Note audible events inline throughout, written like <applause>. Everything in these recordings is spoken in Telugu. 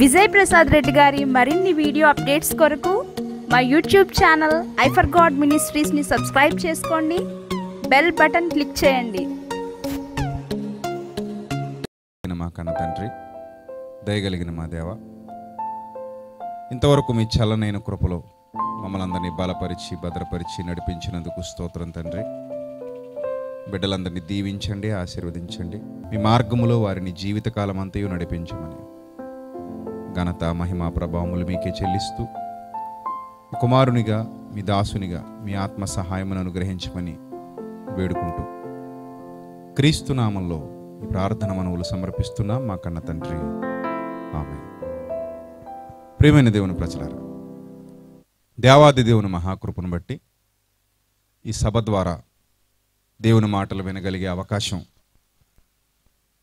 విజయ్ ప్రసాద్ రెడ్డి గారి మరిన్ని వీడియో అప్డేట్స్ కొరకు మా YouTube channel eye for God మినిస్ట్రీస్ని subscribe చేసుకోండి. బెల్ బటన్ క్లిక్ చేయండి. మా కన్న తండ్రి దయగలిగిన మా దేవ ఇంతవరకు మీ చల్లనైన కృపలో మమ్మల్ని అందరినీ బలపరిచి భద్రపరిచి నడిపించినందుకు స్తోత్రం తండ్రి. బిడ్డలందరినీ దీవించండి ఆశీర్వదించండి. మీ మార్గములో వారిని జీవితకాలం అంతయు నడిపించమని. ఘనత మహిమ ప్రభావములు మీకే చెల్లిస్తూ కుమారునిగా మీ దాసునిగా మీ ఆత్మ సహాయమును అనుగ్రహించమని వేడుకుంటూ క్రీస్తు నామంలో ఈ ప్రార్థన మనవులు సమర్పిస్తున్నాం. మా కన్న తండ్రి ఆమె ప్రియమైన దేవుని ప్రజలారా దేవాది దేవుని మహాకృపను బట్టి ఈ సభ ద్వారా దేవుని మాటలు వినగలిగే అవకాశం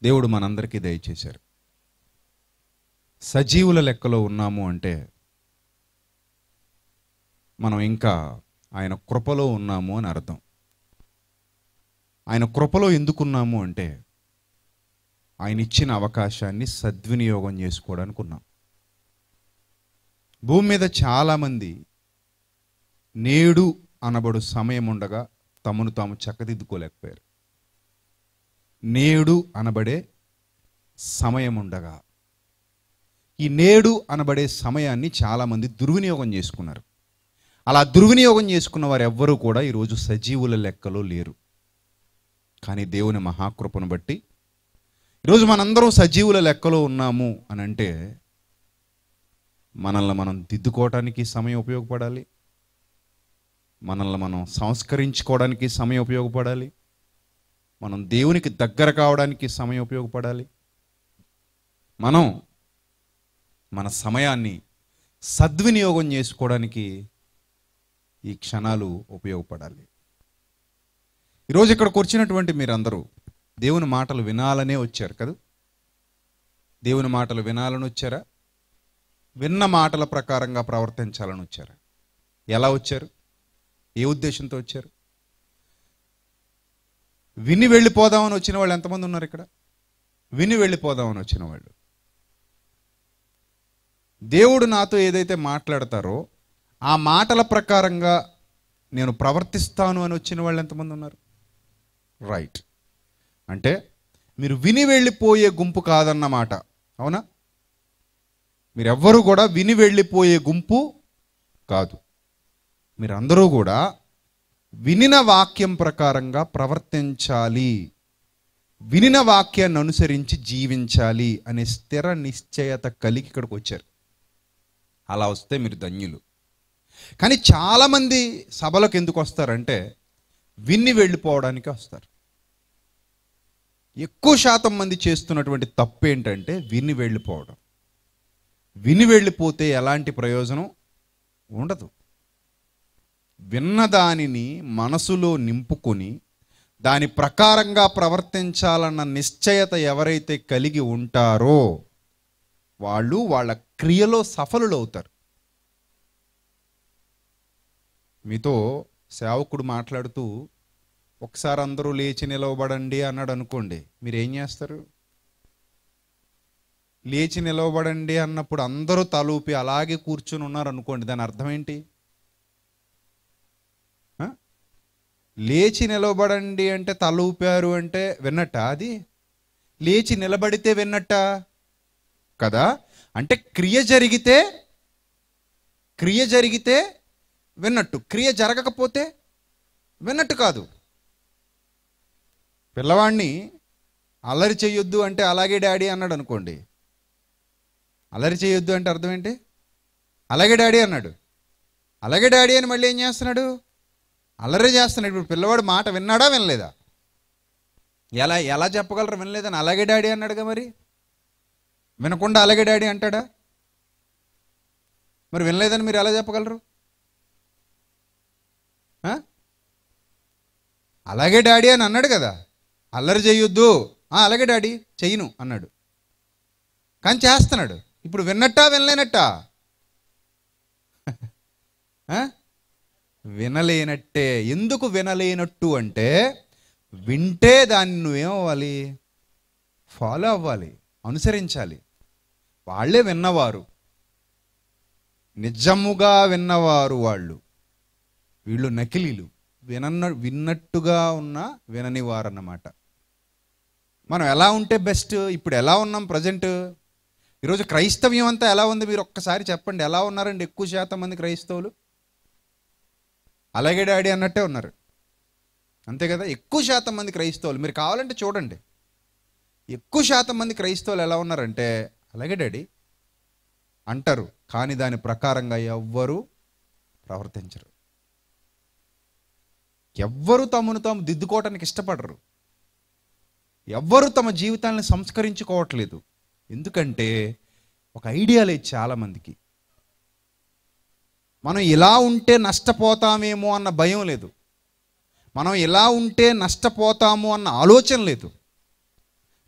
దేవుడు మనందరికీ దయచేశారు. సజీవుల లెక్కలో ఉన్నాము అంటే మనం ఇంకా ఆయన కృపలో ఉన్నాము అని అర్థం. ఆయన కృపలో ఎందుకున్నాము అంటే ఆయన ఇచ్చిన అవకాశాన్ని సద్వినియోగం చేసుకోవడానికి ఉన్నాం. భూమి మీద చాలామంది నేడు అనబడు సమయం ఉండగా తమను తాము చక్కదిద్దుకోలేకపోయారు. నేడు అనబడే సమయం ఉండగా ఈ నేడు అనబడే సమయాన్ని చాలామంది దుర్వినియోగం చేసుకున్నారు. అలా దుర్వినియోగం చేసుకున్న వారు ఎవ్వరూ కూడా ఈరోజు సజీవుల లెక్కలో లేరు. కానీ దేవుని మహాకృపను బట్టి ఈరోజు మనందరం సజీవుల లెక్కలో ఉన్నాము అని అంటే మనల్ని మనం దిద్దుకోవటానికి సమయం ఉపయోగపడాలి. మనల్ని మనం సంస్కరించుకోవడానికి సమయం ఉపయోగపడాలి. మనం దేవునికి దగ్గర కావడానికి సమయం ఉపయోగపడాలి. మనం మన సమయాన్ని సద్వినియోగం చేసుకోవడానికి ఈ క్షణాలు ఉపయోగపడాలి. ఈరోజు ఇక్కడికి వచ్చినటువంటి మీరందరూ దేవుని మాటలు వినాలనే వచ్చారు కదా? దేవుని మాటలు వినాలని వచ్చారా? విన్న మాటల ప్రకారంగా ప్రవర్తించాలని వచ్చారా? ఎలా వచ్చారు? ఏ ఉద్దేశంతో వచ్చారు? విని వెళ్ళిపోదామని వచ్చిన వాళ్ళు ఎంతమంది ఉన్నారు ఇక్కడ? విని వెళ్ళిపోదామని వచ్చిన వాళ్ళు. దేవుడు నాతో ఏదైతే మాట్లాడతారో ఆ మాటల ప్రకారంగా నేను ప్రవర్తిస్తాను అని వచ్చిన వాళ్ళు ఎంతమంది ఉన్నారు? రైట్ అంటే మీరు విని వెళ్ళిపోయే గుంపు కాదన్నమాట. అవునా? మీరెవ్వరూ కూడా విని వెళ్ళిపోయే గుంపు కాదు. మీరందరూ కూడా వినిన వాక్యం ప్రకారంగా ప్రవర్తించాలి. వినిన వాక్యాన్ని అనుసరించి జీవించాలి అనే స్థిర నిశ్చయత కలిగి ఇక్కడికి వచ్చారు. అలా వస్తే మీరు ధన్యులు. కానీ చాలామంది సభలకు ఎందుకు వస్తారంటే విన్ని వెళ్ళిపోవడానికి వస్తారు. ఎక్కువ శాతం మంది చేస్తున్నటువంటి తప్పు ఏంటంటే విని వెళ్ళిపోవడం. విని వెళ్ళిపోతే ఎలాంటి ప్రయోజనం? ఉండదు. విన్నదానిని మనసులో నింపుకొని దాని ప్రకారంగా ప్రవర్తించాలన్న నిశ్చయత ఎవరైతే కలిగి ఉంటారో వాళ్ళు వాళ్ళ క్రియలో సఫలులు అవుతారు మీతో సేవకుడు మాట్లాడుతూ ఒకసారి అందరూ లేచి నిలవబడండి అన్నాడు అనుకోండి మీరు ఏం చేస్తారు? లేచి నిలవబడండి అన్నప్పుడు అందరూ తలూపి అలాగే కూర్చుని ఉన్నారు అనుకోండి దాని అర్థం ఏంటి? లేచి నిలవబడండి అంటే తల ఊపారు అంటే విన్నట్ట అది? లేచి నిలబడితే విన్నట్టా? కదా? అంటే క్రియ జరిగితే క్రియ జరిగితే విన్నట్టు. క్రియ జరగకపోతే విన్నట్టు కాదు. పిల్లవాడిని అల్లరి చేయొద్దు అంటే అలాగే డాడీ అన్నాడు అనుకోండి. అల్లరి చేయొద్దు అంటే అర్థం ఏంటి? అలాగే డాడీ అన్నాడు. అలాగే డాడీ అని మళ్ళీ ఏం చేస్తున్నాడు? అల్లరి చేస్తున్నాడు. ఇప్పుడు పిల్లవాడు మాట విన్నాడా వినలేదా? ఎలా ఎలా చెప్పగలరు? వినలేదని అలాగే డాడీ అన్నాడుగా మరి? వినకుండా అలాగే డాడీ అంటాడా? మరి వినలేదని మీరు ఎలా చెప్పగలరు? అలాగే డాడీ అని అన్నాడు కదా. అల్లరి చేయొద్దు. అలాగే డాడీ చెయ్యను అన్నాడు. కానీ చేస్తున్నాడు. ఇప్పుడు విన్నట్టా వినలేనట్టా? <laughs> వినలేనట్టే. ఎందుకు వినలేనట్టు అంటే వింటే దాన్ని నువ్వేమవ్వాలి ఫాలో అవ్వాలి అనుసరించాలి. వాళ్ళే విన్నవారు. నిజముగా విన్నవారు వాళ్ళు. వీళ్ళు నకిలీలు. వినన్న విన్నట్టుగా ఉన్న విననివారన్నమాట. మనం ఎలా ఉంటే బెస్ట్? ఇప్పుడు ఎలా ఉన్నాం ప్రజెంట్? ఈరోజు క్రైస్తవ్యం అంతా ఎలా ఉంది? మీరు ఒక్కసారి చెప్పండి. ఎలా ఉన్నారండి ఎక్కువ శాతం మంది క్రైస్తవులు? అలాగే డాడీ అన్నట్టే ఉన్నారు. అంతే కదా? ఎక్కువ శాతం మంది క్రైస్తవులు. మీరు కావాలంటే చూడండి. ఎక్కువ శాతం మంది క్రైస్తవులు ఎలా ఉన్నారంటే అలాగే డాడీ. అంటారు కానీ దాని ప్రకారంగా ఎవ్వరూ ప్రవర్తించరు. ఎవ్వరు తమను తాము దిద్దుకోవటానికి ఇష్టపడరు. ఎవ్వరు తమ జీవితాన్ని సంస్కరించుకోవట్లేదు. ఎందుకంటే ఒక ఐడియా లేదు చాలామందికి. మనం ఇలా ఉంటే నష్టపోతామేమో అన్న భయం లేదు. మనం ఇలా ఉంటే నష్టపోతాము అన్న ఆలోచన లేదు.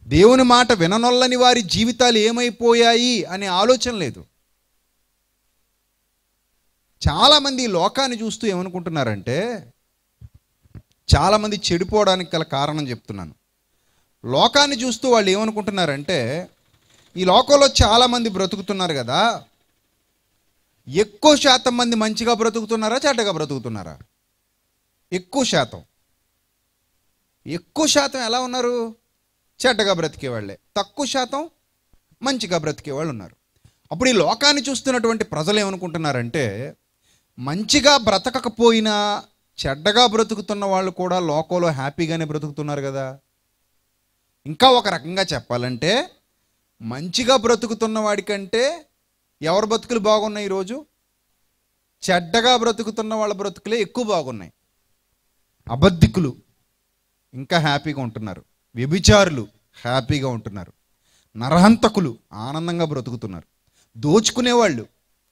దేవుని మాట విననొల్లని వారి జీవితాలు ఏమైపోయాయి అనే ఆలోచన లేదు. చాలామంది ఈ లోకాన్ని చూస్తూ ఏమనుకుంటున్నారంటే చాలామంది చెడిపోవడానికి గల కారణం చెప్తున్నాను. లోకాన్ని చూస్తూ వాళ్ళు ఏమనుకుంటున్నారంటే ఈ లోకంలో చాలామంది బ్రతుకుతున్నారు కదా ఎక్కువ శాతం మంది మంచిగా బ్రతుకుతున్నారా చెడ్డగా బ్రతుకుతున్నారా? ఎక్కువ శాతం. ఎక్కువ శాతం ఎలా ఉన్నారు? చెడ్డగా బ్రతికే వాళ్ళే తక్కువ శాతం మంచిగా బ్రతికే వాళ్ళు ఉన్నారు అప్పుడు ఈ లోకాన్ని చూస్తున్నటువంటి ప్రజలు ఏమనుకుంటున్నారంటే మంచిగా బ్రతకకపోయినా చెడ్డగా బ్రతుకుతున్న వాళ్ళు కూడా లోకంలో హ్యాపీగానే బ్రతుకుతున్నారు కదా. ఇంకా ఒక రకంగా చెప్పాలంటే మంచిగా బ్రతుకుతున్న వాడికంటే ఎవరి బ్రతుకులు బాగున్నాయి ఈరోజు? చెడ్డగా బ్రతుకుతున్న వాళ్ళ బ్రతుకులే ఎక్కువ బాగున్నాయి. అబద్ధికులు ఇంకా హ్యాపీగా ఉంటున్నారు. వ్యభిచారులు హ్యాపీగా ఉంటున్నారు. నరహంతకులు ఆనందంగా బ్రతుకుతున్నారు. దోచుకునేవాళ్ళు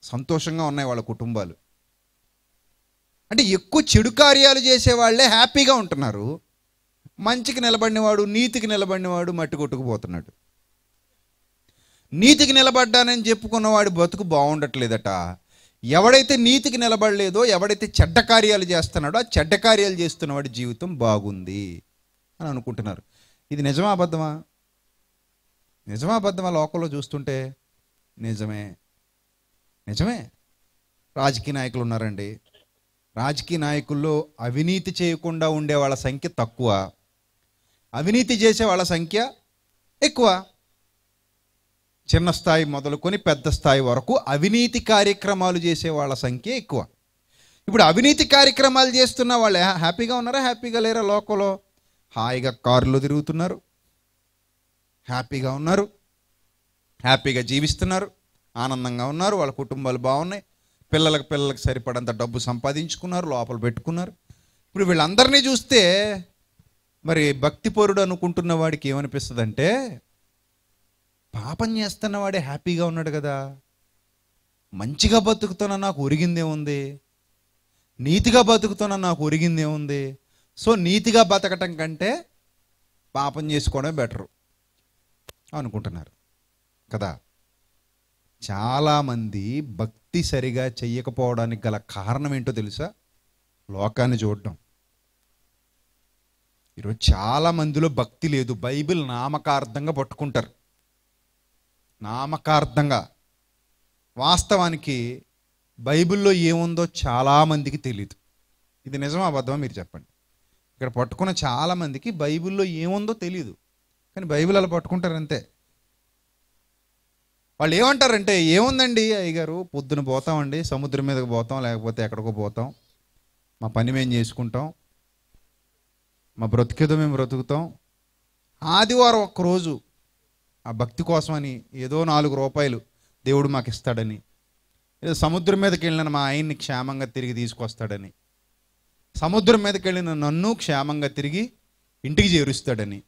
సంతోషంగా ఉన్నాయి వాళ్ళ కుటుంబాలు. అంటే ఎక్కువ చెడు కార్యాలు చేసేవాళ్ళే హ్యాపీగా ఉంటున్నారు. మంచికి నిలబడినవాడు నీతికి నిలబడినవాడు మట్టి కొట్టుకుపోతున్నాడు. నీతికి నిలబడ్డానని చెప్పుకున్నవాడి బతుకు బాగుండట్లేదట. ఎవడైతే నీతికి నిలబడలేదో ఎవడైతే చెడ్డ కార్యాలు చేస్తున్నాడో ఆ చెడ్డ కార్యాలు చేస్తున్నవాడి జీవితం బాగుంది అని అనుకుంటున్నారు. ఇది నిజమా అబద్ధమా? నిజమా అబద్ధమా లోకంలో చూస్తుంటే? నిజమే. నిజమే. రాజకీయ నాయకులు ఉన్నారండి. రాజకీయ నాయకుల్లో అవినీతి చేయకుండా ఉండే వాళ్ళ సంఖ్య తక్కువ. అవినీతి చేసే వాళ్ళ సంఖ్య ఎక్కువ. చిన్న స్థాయి మొదలుకొని పెద్ద స్థాయి వరకు అవినీతి కార్యక్రమాలు చేసే వాళ్ళ సంఖ్య ఎక్కువ. ఇప్పుడు అవినీతి కార్యక్రమాలు చేస్తున్న వాళ్ళు హ్యాపీగా ఉన్నారా? హ్యాపీగా లేరా లోకంలో? హాయిగా కారులో తిరుగుతున్నారు. హ్యాపీగా ఉన్నారు. హ్యాపీగా జీవిస్తున్నారు. ఆనందంగా ఉన్నారు. వాళ్ళ కుటుంబాలు బాగున్నాయి. పిల్లలకు పిల్లలకు సరిపడంత డబ్బు సంపాదించుకున్నారు. లోపల పెట్టుకున్నారు. ఇప్పుడు వీళ్ళందరినీ చూస్తే మరి భక్తిపరుడు అనుకుంటున్న వాడికి ఏమనిపిస్తుంది అంటే పాపం చేస్తున్న వాడే హ్యాపీగా ఉన్నాడు కదా. మంచిగా బతుకుతున్నా నాకు ఒరిగిందే ఉంది నీతిగా బతుకుతున్నా నాకు ఒరిగిందే ఉంది సో నీతిగా బతకటం కంటే పాపం చేసుకోవడం బెటరు అనుకుంటున్నారు. కదా? చాలామంది భక్తి సరిగా చెయ్యకపోవడానికి గల కారణం ఏంటో తెలుసా? లోకాన్ని చూడడం ఈరోజు చాలా మందిలో భక్తి లేదు. బైబిల్ నామకార్థంగా పట్టుకుంటారు. నామకార్థంగా. వాస్తవానికి బైబిల్లో ఏముందో చాలామందికి తెలియదు ఇది నిజమా అబద్ధమా? మీరు చెప్పండి. ఇక్కడ పట్టుకున్న చాలామందికి బైబిల్లో ఏముందో తెలియదు కానీ బైబిల్ అలా పట్టుకుంటారు అంతే వాళ్ళు ఏమంటారంటే ఏముందండి అయ్యగారు? పొద్దున పోతామండి సముద్రం మీదకి పోతాం లేకపోతే ఎక్కడికో పోతాం. మా పని మేము చేసుకుంటాం. మా బ్రతికేదో మేము బ్రతుకుతాం. ఆదివారం ఒక్కరోజు ఆ భక్తి కోసమని ఏదో నాలుగు రూపాయలు దేవుడు మాకు ఇస్తాడని ఏదో సముద్రం మీదకి వెళ్ళిన మా ఆయన్ని క్షేమంగా తిరిగి తీసుకొస్తాడని. సముద్రం మీదకి వెళ్ళిన నన్ను క్షేమంగా తిరిగి ఇంటికి చేరుస్తాడని.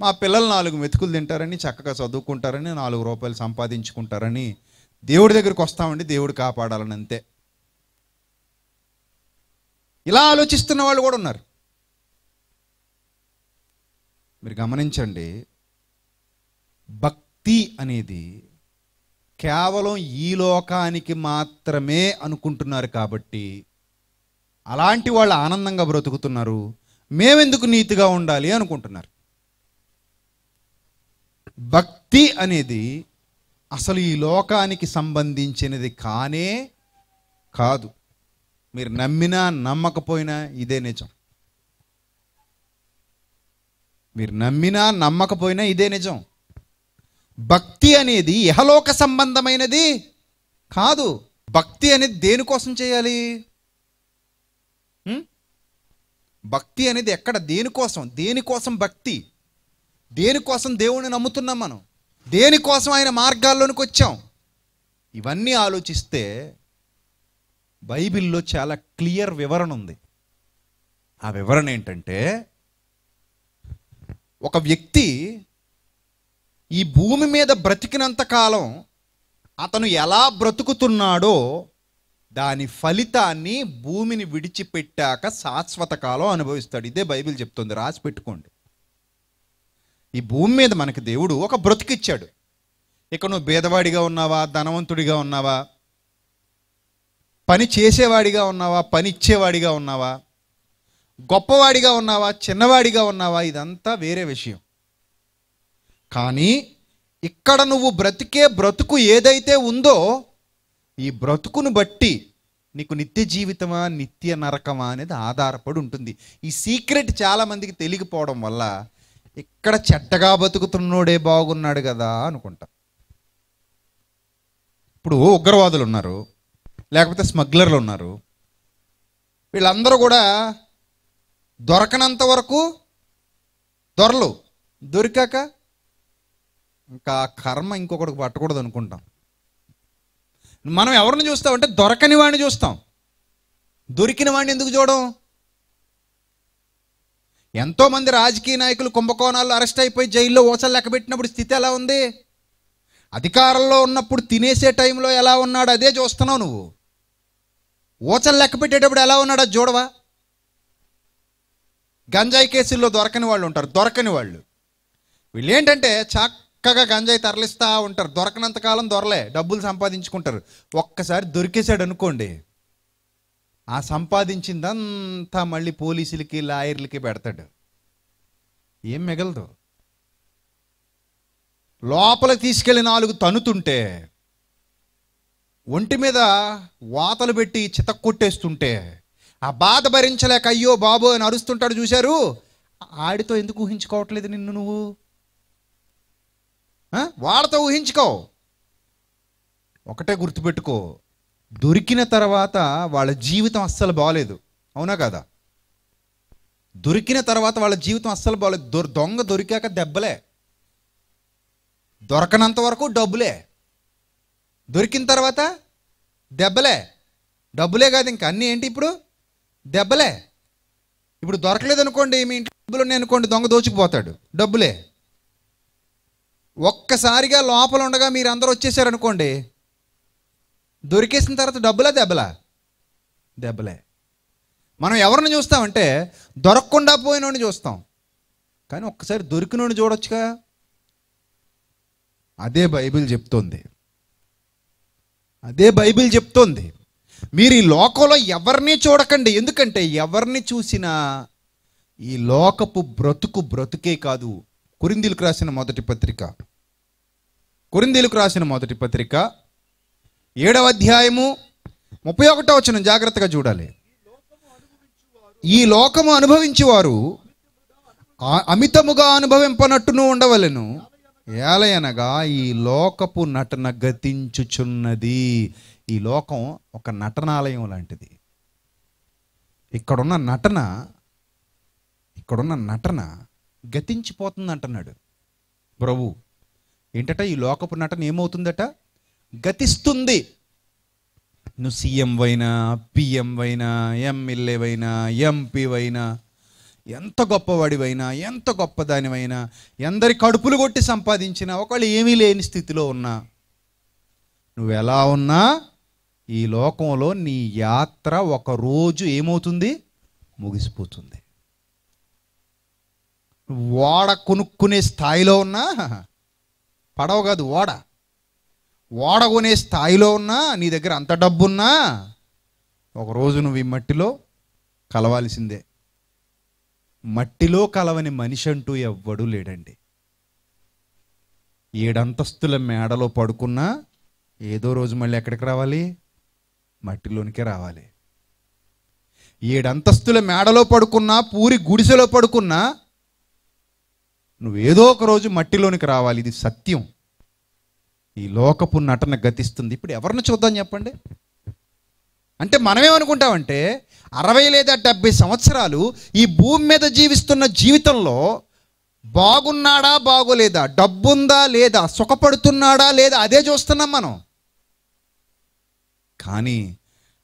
మా పిల్లలు నాలుగు మెతుకులు తింటారని చక్కగా చదువుకుంటారని నాలుగు రూపాయలు సంపాదించుకుంటారని దేవుడి దగ్గరికి వస్తామండి. దేవుడు కాపాడాలని అంతే. ఇలా ఆలోచిస్తున్న వాళ్ళు కూడా ఉన్నారు. మీరు గమనించండి భక్తి అనేది కేవలం ఈ లోకానికి మాత్రమే అనుకుంటున్నారు కాబట్టి అలాంటి వాళ్ళు ఆనందంగా బ్రతుకుతున్నారు. మేమెందుకు నీతిగా ఉండాలి అనుకుంటున్నారు. భక్తి అనేది అసలు ఈ లోకానికి సంబంధించినది కానే కాదు. మీరు నమ్మినా నమ్మకపోయినా ఇదే నిజం. మీరు నమ్మినా నమ్మకపోయినా ఇదే నిజం. భక్తి అనేది ఇహలోక సంబంధమైనది కాదు. భక్తి అనేది దేనికోసం చేయాలి? భక్తి అనేది ఎక్కడ? దేనికోసం? దేనికోసం భక్తి? దేనికోసం దేవుణ్ణి నమ్ముతున్నాం మనం? దేనికోసం ఆయన మార్గాల్లోనికి వచ్చాం? ఇవన్నీ ఆలోచిస్తే బైబిల్లో చాలా క్లియర్ వివరణ ఉంది. ఆ వివరణ ఏంటంటే ఒక వ్యక్తి ఈ భూమి మీద బ్రతికినంత కాలం అతను ఎలా బ్రతుకుతున్నాడో దాని ఫలితాన్ని భూమిని విడిచిపెట్టాక శాశ్వత కాలం అనుభవిస్తాడు. ఇదే బైబిల్ చెప్తుంది. రాసి పెట్టుకోండి. ఈ భూమి మీద మనకి దేవుడు ఒక బ్రతికిచ్చాడు. ఇక నువ్వు భేదవాడిగా ఉన్నావా? ధనవంతుడిగా ఉన్నావా? పని చేసేవాడిగా ఉన్నావా? పని ఇచ్చేవాడిగా ఉన్నావా? గొప్పవాడిగా ఉన్నావా? చిన్నవాడిగా ఉన్నావా? ఇదంతా వేరే విషయం. కానీ ఇక్కడ నువ్వు బ్రతికే బ్రతుకు ఏదైతే ఉందో ఈ బ్రతుకును బట్టి నీకు నిత్య జీవితమా నిత్య నరకమా అనేది ఆధారపడి ఉంటుంది. ఈ సీక్రెట్ చాలామందికి తెలియకపోవడం వల్ల ఇక్కడ చెడ్డగా బతుకుతున్నోడే బాగున్నాడు కదా అనుకుంటా. ఇప్పుడు ఉగ్రవాదులు ఉన్నారు లేకపోతే స్మగ్లర్లు ఉన్నారు. వీళ్ళందరూ కూడా దొరకనంత వరకు దొరలు. దొరికాక ఇంకా కర్మ ఇంకొకటికి పట్టకూడదు అనుకుంటాం మనం ఎవరిని చూస్తామంటే దొరకని వాడిని చూస్తాం. దొరికిన వాడిని ఎందుకు చూడం? ఎంతోమంది రాజకీయ నాయకులు కుంభకోణాల్లో అరెస్ట్ అయిపోయి జైల్లో ఓసలు లెక్క పెట్టినప్పుడు స్థితి ఎలా ఉంది? అధికారంలో ఉన్నప్పుడు తినేసే టైంలో ఎలా ఉన్నాడు? అదే చూస్తున్నావు నువ్వు. ఓచలు లెక్క పెట్టేటప్పుడు ఎలా ఉన్నాడో? చూడవా? గంజాయి కేసుల్లో దొరకని వాళ్ళు ఉంటారు. దొరకని వాళ్ళు. వీళ్ళు ఏంటంటే చక్కగా గంజాయి తరలిస్తూ ఉంటారు. దొరకనంత కాలం దొరలే. డబ్బులు సంపాదించుకుంటారు. ఒక్కసారి దొరికేశాడు అనుకోండి. ఆ సంపాదించిందంతా మళ్ళీ పోలీసులకి లాయర్లకి పెడతాడు. ఏం మిగలదు. లోపల తీసుకెళ్ళి నాలుగు తనుతుంటే ఒంటి మీద వాతలు పెట్టి చితక్కొట్టేస్తుంటే ఆ బాధ భరించలేక అయ్యో బాబు అని అరుస్తుంటాడు చూశారు. ఆడితో ఎందుకు ఊహించుకోవట్లేదు నిన్ను నువ్వు? వాళ్ళతో ఊహించుకో. ఒకటే గుర్తుపెట్టుకో. దొరికిన తర్వాత వాళ్ళ జీవితం అస్సలు బాగలేదు అవునా కదా? దొరికిన తర్వాత వాళ్ళ జీవితం అస్సలు బాగలేదు దొర దొంగ దొరికాక దెబ్బలే. దొరకనంత వరకు డబ్బులే. దొరికిన తర్వాత దెబ్బలే. డబ్బులే కాదు ఇంకా. అన్నీ ఏంటి ఇప్పుడు? దెబ్బలే. ఇప్పుడు దొరకలేదు అనుకోండి మీ ఇంట్లో డబ్బులు ఉన్నాయి అనుకోండి దొంగ దోచుకుపోతాడు. డబ్బులే. ఒక్కసారిగా లోపల ఉండగా మీరు అందరూ వచ్చేసారనుకోండి దొరికేసిన తర్వాత డబ్బులా దెబ్బలా? దెబ్బలే. మనం ఎవరిని చూస్తామంటే దొరకకుండా పోయినోడిని చూస్తాం. కానీ ఒక్కసారి దొరికినోడిని చూడొచ్చుగా? అదే బైబిల్ చెప్తోంది. అదే బైబిల్ చెప్తోంది. మీరు ఈ లోకంలో ఎవరిని చూడకండి. ఎందుకంటే ఎవరిని చూసినా ఈ లోకపు బ్రతుకు బ్రతుకే కాదు. కురిందీలకు రాసిన మొదటి పత్రిక. కురిందీలకు రాసిన మొదటి పత్రిక ఏడవ అధ్యాయము ముప్పై ఒకటో వచ్చిన జాగ్రత్తగా చూడాలి. ఈ లోకము అనుభవించేవారు అమితముగా అనుభవింపనట్టును ఉండవలెను. ఏలయనగా ఈ లోకపు నటన గతించుచున్నది. ఈ లోకం ఒక నటనాలయం లాంటిది. ఇక్కడున్న నటన ఇక్కడున్న నటన గతించిపోతుంది అంటున్నాడు ప్రభు ఏంటట ఈ లోకపు నటన ఏమవుతుందట? గతిస్తుంది. నువ్వు సీఎం అయినా పిఎం అయినా ఎమ్మెల్యేవైనా ఎంపీవైనా ఎంత గొప్పవాడివైనా ఎంత గొప్పదానివైనా ఎందరి కడుపులు కొట్టి సంపాదించినా ఒకళ్ళు ఏమీ లేని స్థితిలో ఉన్నా. నువ్వు ఎలా ఉన్నా ఈ లోకంలో నీ యాత్ర ఒక రోజు ఏమవుతుంది? ముగిసిపోతుంది. ఓడ కొనుక్కునే స్థాయిలో ఉన్నా పడవ కాదు ఓడ. ఓడ కొనే స్థాయిలో ఉన్నా నీ దగ్గర అంత డబ్బున్నా ఒకరోజు నువ్వు ఈ మట్టిలో కలవాల్సిందే. మట్టిలో కలవని మనిషి అంటూ ఎవ్వడూ లేడండి. ఏడంతస్తుల మేడలో పడుకున్నా ఏదో రోజు మళ్ళీ ఎక్కడికి రావాలి? మట్టిలోనికే రావాలి. ఏడంతస్తుల మేడలో పడుకున్నా పూరి గుడిసెలో పడుకున్నా నువ్వు ఏదో ఒక రోజు మట్టిలోనికి రావాలి ఇది సత్యం. ఈ లోకపు నటన గతిస్తుంది. ఇప్పుడు ఎవరిని చూద్దాం చెప్పండి? అంటే మనమేమనుకుంటామంటే అరవై లేదా డెబ్బై సంవత్సరాలు ఈ భూమి మీద జీవిస్తున్న జీవితంలో బాగున్నాడా బాగోలేదా? డబ్బుందా లేదా? సుఖపడుతున్నాడా లేదా? అదే చూస్తున్నాం మనం. కానీ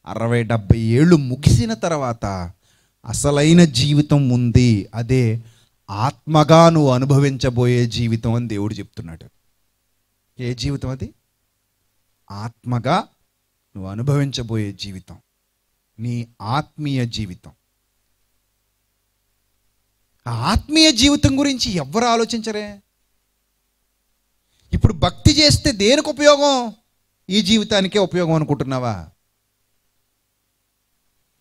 అరవై డెబ్బై ఏళ్ళు ముగిసిన తర్వాత అసలైన జీవితం ఉంది. అదే ఆత్మగా నువ్వు అనుభవించబోయే జీవితం అని దేవుడు చెప్తున్నాడు. ఏ జీవితం అది? ఆత్మగా నువ్వు అనుభవించబోయే జీవితం. నీ ఆత్మీయ జీవితం. ఆత్మీయ జీవితం గురించి ఎవరు ఆలోచించరే? ఇప్పుడు భక్తి చేస్తే దేనికి ఉపయోగం? ఈ జీవితానికే ఉపయోగం అనుకుంటున్నావా?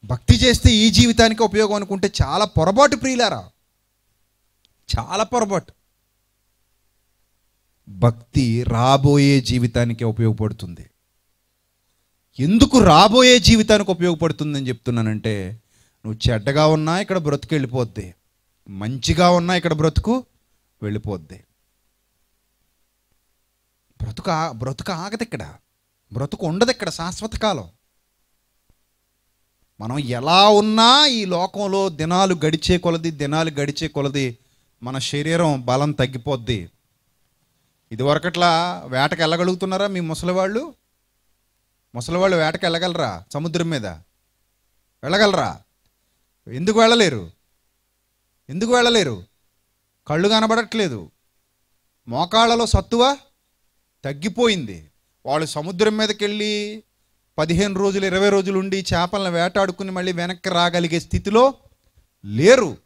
భక్తి చేస్తే ఈ జీవితానికే ఉపయోగం అనుకుంటే చాలా పొరపాటు ప్రియులారా. చాలా పొరపాటు. భక్తి రాబోయే జీవితానికి ఉపయోగపడుతుంది. ఎందుకు రాబోయే జీవితానికి ఉపయోగపడుతుందని చెప్తున్నానంటే నువ్వు చెడ్డగా ఉన్నా ఇక్కడ బ్రతుకు వెళ్ళిపోద్ది. మంచిగా ఉన్నా ఇక్కడ బ్రతుకు వెళ్ళిపోద్ది. బ్రతుకు బ్రతుకు ఆగదు ఇక్కడ. బ్రతుకు ఉండదు ఇక్కడ శాశ్వత కాలం. మనం ఎలా ఉన్నా ఈ లోకంలో దినాలు గడిచే కొలది దినాలు గడిచే కొలది మన శరీరం బలం తగ్గిపోద్ది. ఇదివరకట్లా వేటకు వెళ్ళగలుగుతున్నారా మీ ముసలివాళ్ళు? ముసలివాళ్ళు వేటకు వెళ్ళగలరా? సముద్రం మీద? వెళ్ళగలరా? ఎందుకు వెళ్ళలేరు? ఎందుకు వెళ్ళలేరు? కళ్ళు కనబడట్లేదు. మోకాళ్ళలో సత్తువ తగ్గిపోయింది. వాళ్ళు సముద్రం మీదకి వెళ్ళి పదిహేను రోజులు ఇరవై రోజులు ఉండి చేపలను వేటాడుకుని మళ్ళీ వెనక్కి రాగలిగే స్థితిలో లేరు.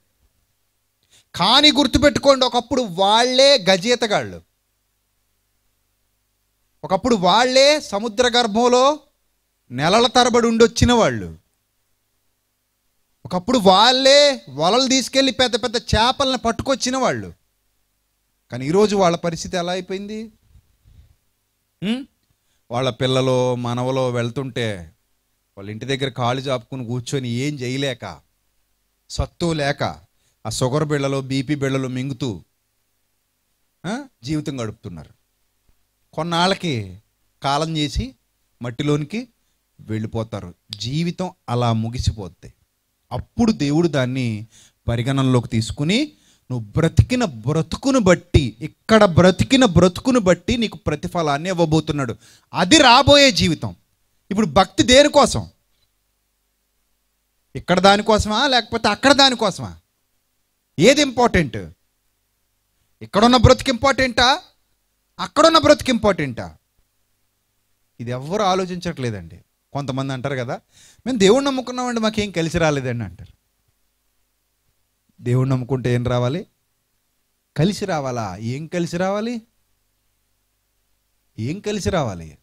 కానీ గుర్తుపెట్టుకోండి ఒకప్పుడు వాళ్ళే గజేతగాళ్ళు. ఒకప్పుడు వాళ్ళే సముద్ర గర్భంలో నెలల తరబడి ఉండొచ్చిన వాళ్ళు. ఒకప్పుడు వాళ్ళే వలలు తీసుకెళ్ళి పెద్ద పెద్ద చేపలను పట్టుకొచ్చిన వాళ్ళు. కానీ ఈరోజు వాళ్ళ పరిస్థితి ఎలా అయిపోయింది? వాళ్ళ పిల్లలు మనవలో వెళ్తుంటే వాళ్ళ ఇంటి దగ్గర కాళ్ళు చాపుకుని కూర్చొని ఏం చేయలేక సత్తు లేక ఆ షుగర్ బిళ్ళలో బీపీ బిళ్ళలో మింగుతూ జీవితం గడుపుతున్నారు. కొన్నాళ్ళకి కాలం చేసి మట్టిలోనికి వెళ్ళిపోతారు. జీవితం అలా ముగిసిపోద్ది అప్పుడు దేవుడు దాన్ని పరిగణనలోకి తీసుకుని నువ్వు బ్రతికిన బ్రతుకును బట్టి ఇక్కడ బ్రతికిన బ్రతుకును బట్టి నీకు ప్రతిఫలాన్ని ఇవ్వబోతున్నాడు. అది రాబోయే జీవితం. ఇప్పుడు భక్తి దేనికోసం? ఇక్కడ దానికోసమా లేకపోతే అక్కడ దానికోసమా? ఏది ఇంపార్టెంట్? ఇక్కడున్న బ్రతుకు ఇంపార్టెంటా? అక్కడున్న బ్రతుకు ఇంపార్టెంటా? ఇది ఎవ్వరు ఆలోచించట్లేదండి. కొంతమంది అంటారు కదా మేము దేవుణ్ణి నమ్ముకున్నామండి మాకేం కలిసి రాలేదండి అంటారు. దేవుణ్ణి నమ్ముకుంటే ఏం రావాలి? కలిసి రావాలా? ఏం కలిసి రావాలి? ఏం కలిసి రావాలి?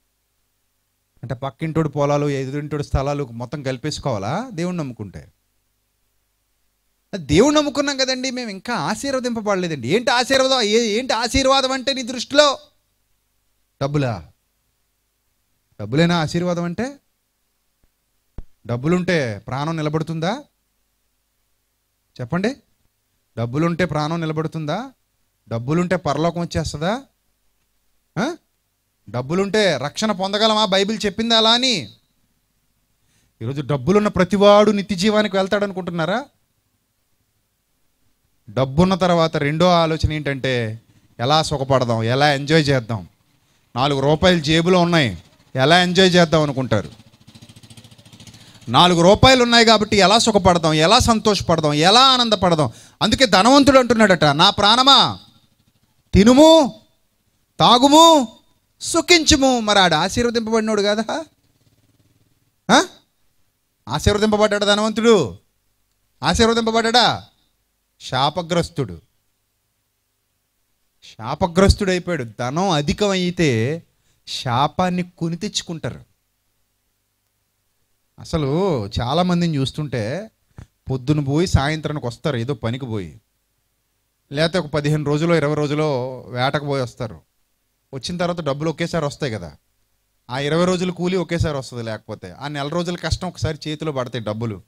అంటే పక్కింటోడు పొలాలు ఎదురింటోడు స్థలాలు మొత్తం కలిపేసుకోవాలా? దేవుణ్ణి నమ్ముకుంటే. దేవుడు నమ్ముకున్నాం కదండి మేము ఇంకా ఆశీర్వదింపబడలేదండి. ఏంటి ఆశీర్వాదం? ఏ- ఏంటి ఆశీర్వాదం అంటే నీ దృష్టిలో? డబ్బులా? డబ్బులేనా ఆశీర్వాదం అంటే? డబ్బులుంటే ప్రాణం నిలబడుతుందా? చెప్పండి. డబ్బులుంటే ప్రాణం నిలబడుతుందా? డబ్బులుంటే పరలోకం వచ్చేస్తుందా? డబ్బులుంటే రక్షణ పొందగలమా? బైబిల్ చెప్పింది అలా అని? ఈరోజు డబ్బులున్న ప్రతివాడు నిత్య జీవానికి వెళ్తాడు అనుకుంటున్నారా డబ్బున్న తర్వాత రెండో ఆలోచన ఏంటంటే ఎలా సుఖపడదాం ఎలా ఎంజాయ్ చేద్దాం. నాలుగు రూపాయలు జేబులో ఉన్నాయి ఎలా ఎంజాయ్ చేద్దాం అనుకుంటారు. నాలుగు రూపాయలు ఉన్నాయి కాబట్టి ఎలా సుఖపడదాం ఎలా సంతోషపడదాం ఎలా ఆనందపడదాం. అందుకే ధనవంతుడు అంటున్నాడట నా ప్రాణమా? తినుము తాగుము సుఖించుము. మరి ఆడు ఆశీర్వదింపబడినోడు కదా? ఆశీర్వదింపబడ్డాడు ధనవంతుడు? ఆశీర్వదింపబడ్డా శాపగ్రస్తుడు. శాపగ్రస్తుడు అయిపోయాడు ధనం అధికమైతే శాపాన్ని కొని తెచ్చుకుంటారు. అసలు చాలామందిని చూస్తుంటే పొద్దున పోయి సాయంత్రానికి వస్తారు ఏదో పనికి పోయి. లేకపోతే ఒక పదిహేను రోజులు ఇరవై రోజులు వేటకు పోయి వస్తారు. వచ్చిన తర్వాత డబ్బులు ఒకేసారి వస్తాయి కదా. ఆ ఇరవై రోజుల కూలి ఒకేసారి వస్తుంది లేకపోతే. ఆ నెల రోజుల కష్టం ఒకసారి చేతిలో పడతాయి డబ్బులు.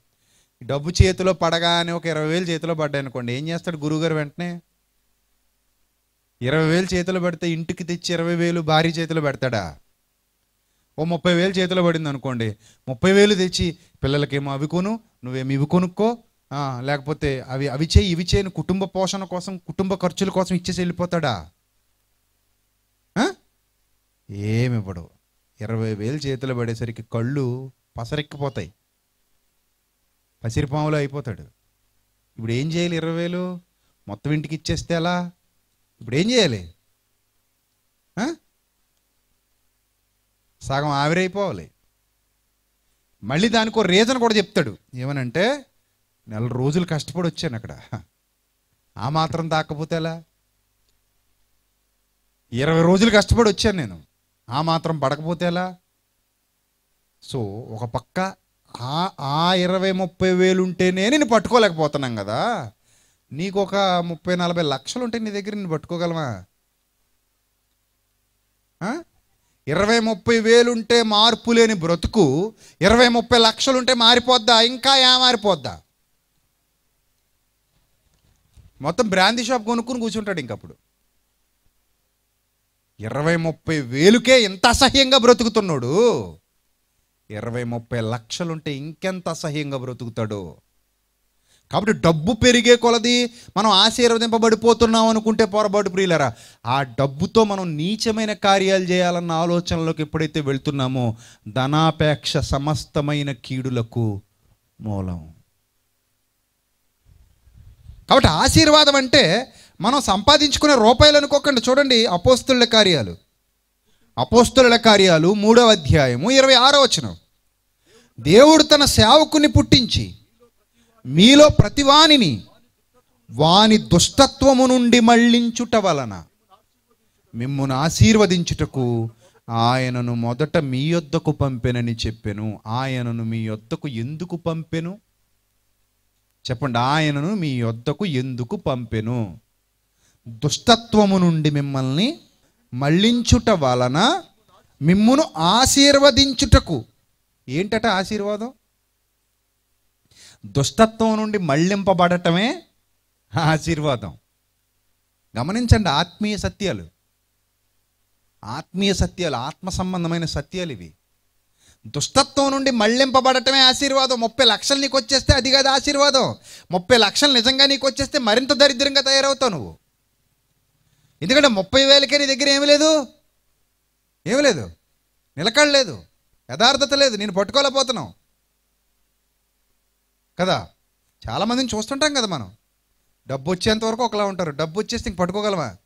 డబ్బు చేతిలో పడగానే ఒక ఇరవై వేలు చేతిలో పడ్డాయి అనుకోండి. ఏం చేస్తాడు గురువుగారు వెంటనే? ఇరవై వేలు చేతిలో పెడితే ఇంటికి తెచ్చి ఇరవై వేలు భార్య చేతిలో పెడతాడా? ఓ ముప్పై వేలు చేతిలో పడింది అనుకోండి. ముప్పై వేలు తెచ్చి పిల్లలకేమో అవి కొను నువ్వేమి ఇవి కొనుక్కో? లేకపోతే అవి అవి చేయి ఇవి చేయని కుటుంబ పోషణ కోసం కుటుంబ ఖర్చుల కోసం ఇచ్చేసి వెళ్ళిపోతాడా? ఏమి ఇవ్వడు. ఇరవై వేలు చేతిలో పడేసరికి కళ్ళు పసరెక్కిపోతాయి. పసిరిపాములో అయిపోతాడు. ఇప్పుడు ఏం చేయాలి ఇరవై వేలు? మొత్తం ఇంటికి ఇచ్చేస్తే ఎలా? ఇప్పుడు ఏం చేయాలి? సగం ఆవిరైపోవాలి. మళ్ళీ దానికి ఒక రీజన్ కూడా చెప్తాడు. ఏమనంటే నెల రోజులు కష్టపడి వచ్చాను అక్కడ. ఆ మాత్రం దాక్కపోతే ఎలా? ఇరవై రోజులు కష్టపడి వచ్చాను నేను. ఆ మాత్రం పడకపోతే ఎలా? సో ఒక పక్క ఆ ఇరవై ముప్పై వేలు ఉంటేనే నేను పట్టుకోలేకపోతున్నాం కదా. నీకు ఒక ముప్పై నలభై లక్షలు ఉంటే నీ దగ్గర నేను పట్టుకోగలమా? ఇరవై ముప్పై వేలు ఉంటే మార్పు లేని బ్రతుకు ఇరవై ముప్పై లక్షలు ఉంటే మారిపోద్దా? ఇంకా ఏ మారిపోద్దా? మొత్తం బ్రాందీ షాప్ కొనుక్కుని కూర్చుంటాడు ఇంకప్పుడు. ఇరవై ముప్పై వేలుకే ఇంత అసహ్యంగా బ్రతుకుతున్నాడు. ఇరవై ముప్పై లక్షలుంటే ఇంకెంత అసహ్యంగా బ్రతుకుతాడు? కాబట్టి డబ్బు పెరిగే కొలది మనం ఆశీర్వదింపబడిపోతున్నాం అనుకుంటే పొరపాటు ప్రియులరా ఆ డబ్బుతో మనం నీచమైన కార్యాలు చేయాలన్న ఆలోచనలోకి ఎప్పుడైతే వెళ్తున్నామో ధనాపేక్ష సమస్తమైన కీడులకు మూలం. కాబట్టి ఆశీర్వాదం అంటే మనం సంపాదించుకునే రూపాయలు అనుకోకండి. చూడండి అపోస్తుల కార్యాలు. అపోస్తుల కార్యాలు మూడవ అధ్యాయము ఇరవై ఆరో వచనం. దేవుడు తన సేవకుని పుట్టించి మీలో ప్రతివానిని వాని దుష్టత్వము నుండి మళ్ళించుట వలన మిమ్మును ఆశీర్వదించుటకు ఆయనను మొదట మీ యొద్దకు పంపెనని చెప్పెను. ఆయనను మీ యొద్దకు ఎందుకు పంపెను? చెప్పండి ఆయనను మీ యొద్దకు ఎందుకు పంపెను? దుష్టత్వము నుండి మిమ్మల్ని మళ్ళించుట వలన మిమ్మును ఆశీర్వదించుటకు ఏంటట ఆశీర్వాదం? దుష్టత్వం నుండి మళ్ళింపబడటమే ఆశీర్వాదం. గమనించండి ఆత్మీయ సత్యాలు. ఆత్మీయ సత్యాలు ఆత్మ సంబంధమైన సత్యాలు ఇవి. దుష్టత్వం నుండి మళ్ళింపబడటమే ఆశీర్వాదం. ముప్పై లక్షలు నీకు వచ్చేస్తే అది కాదు ఆశీర్వాదం. ముప్పై లక్షలు నిజంగా నీకు వచ్చేస్తే మరింత దరిద్రంగా తయారవుతావు నువ్వు. ఎందుకంటే ముప్పై వేలకే నీ దగ్గర ఏమీ లేదు? ఏమీ లేదు. నిలకడలేదు. యథార్థత లేదు నేను పట్టుకోలేకపోతున్నాం. కదా? చాలామందిని చూస్తుంటాం కదా మనం. డబ్బు వచ్చేంత వరకు ఒకలా ఉంటారు. డబ్బు వచ్చేస్తే ఇంక పట్టుకోగలమా?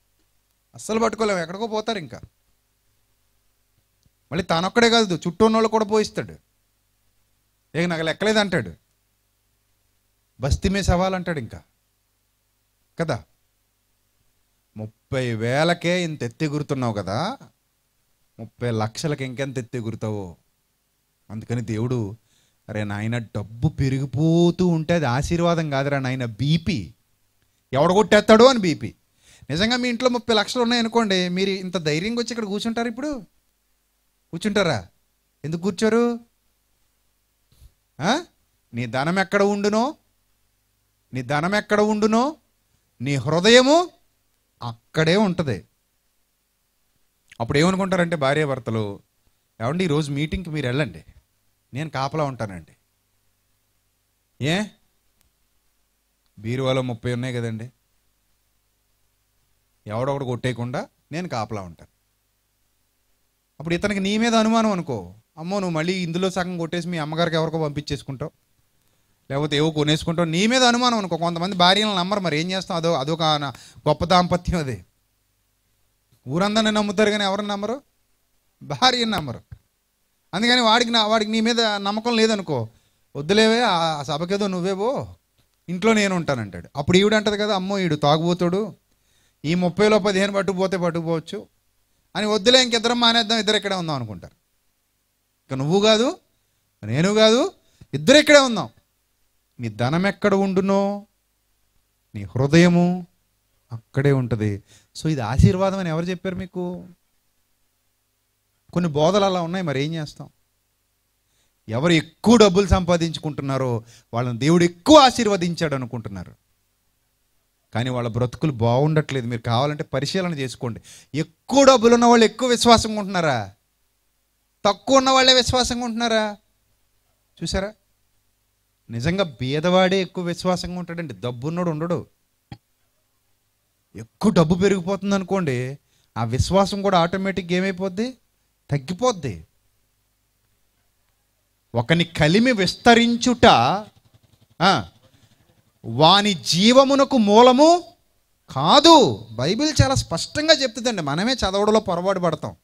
అస్సలు పట్టుకోలేము. ఎక్కడికో పోతారు ఇంకా. మళ్ళీ తానొక్కడే కాదు చుట్టూ ఉన్న వాళ్ళు కూడా పోయిస్తాడు. ఇక నాకు లెక్కలేదు అంటాడు. బస్తీమే సవాలంటాడు ఇంకా. కదా? ముప్పై వేలకే ఇంత ఎత్తెగురుతున్నావు కదా? ముప్పై లక్షలకి ఇంకెంత ఎత్తెగురుతావో అందుకని దేవుడు అరే నాయన డబ్బు పెరిగిపోతూ ఉంటే అది ఆశీర్వాదం కాదురా నాయన బీపీ. ఎవడ కొట్టేస్తాడో అని బీపీ. నిజంగా మీ ఇంట్లో ముప్పై లక్షలు ఉన్నాయనుకోండి మీరు ఇంత ధైర్యంగా వచ్చి ఇక్కడ కూర్చుంటారు ఇప్పుడు? కూర్చుంటారా? ఎందుకు కూర్చోరు? నీ ధనం ఎక్కడ ఉండునో? నీ ధనం ఎక్కడ ఉండునో? నీ హృదయము అక్కడే ఉంటుంది. అప్పుడు ఏమనుకుంటారంటే భార్యాభర్తలు ఏమండి ఈరోజు మీటింగ్కి మీరు వెళ్ళండి. నేను కాపలా ఉంటానండి. ఏ? బీరువాలో ముప్పై ఉన్నాయి కదండి. ఎవడొకడు కొట్టేయకుండా నేను కాపలా ఉంటాను. అప్పుడు ఇతనికి నీ మీద అనుమానం అనుకో. అమ్మో నువ్వు మళ్ళీ ఇందులో సగం కొట్టేసి మీ అమ్మగారికి ఎవరికో పంపించేసుకుంటావు? లేకపోతే ఏవో కొనేసుకుంటావు? నీ మీద అనుమానం అనుకో. కొంతమంది భార్యలను నమ్మరు. మరి ఏం చేస్తాం? అదో అదొక గొప్ప దాంపత్యం అది. ఊరందరిని నమ్ముతారు కానీ ఎవరిని నమ్మరు? భార్యని నమ్మరు. అందుకని వాడికి నా వాడికి నీ మీద నమ్మకం లేదనుకో వద్దులేవే ఆ సభకేదో నువ్వేవో ఇంట్లో నేను ఉంటానంటాడు. అప్పుడు ఈవిడ అంటది కదా అమ్మో ఈడు తాగుబోతాడు ఈ ముప్పైలో పదిహేను పట్టుకుపోతే పట్టుకుపోవచ్చు. అని వద్దులే ఇంకిద్దరం మానేద్దాం ఇద్దరు ఇక్కడే ఉందాం అనుకుంటారు. ఇక నువ్వు కాదు నేను కాదు ఇద్దరు ఇక్కడే ఉందాం. నీ ధనం ఎక్కడ ఉండునో నీ హృదయము అక్కడే ఉంటుంది. సో ఇది ఆశీర్వాదం అని ఎవరు చెప్పారు మీకు? కొన్ని బోధలు అలా ఉన్నాయి మరి ఏం చేస్తాం? ఎవరు ఎక్కువ డబ్బులు సంపాదించుకుంటున్నారో వాళ్ళని దేవుడు ఎక్కువ ఆశీర్వదించాడు అనుకుంటున్నారు. కానీ వాళ్ళ బ్రతుకులు బాగుండట్లేదు. మీరు కావాలంటే పరిశీలన చేసుకోండి. ఎక్కువ డబ్బులు ఉన్న వాళ్ళు ఎక్కువ విశ్వాసంగా ఉంటున్నారా? తక్కువ ఉన్న వాళ్ళే విశ్వాసంగా ఉంటున్నారా? చూసారా? నిజంగా బీదవాడే ఎక్కువ విశ్వాసంగా ఉంటాడండి. డబ్బున్నోడు ఉండడు. ఎక్కువ డబ్బు పెరిగిపోతుంది అనుకోండి ఆ విశ్వాసం కూడా ఆటోమేటిక్గా ఏమైపోద్ది? తగ్గిపోద్ది. ఒకని కలిమి విస్తరించుట వాని జీవమునకు మూలము కాదు. బైబిల్ చాలా స్పష్టంగా చెప్తుందండి. మనమే చదవడంలో పొరపాటు పడతాం.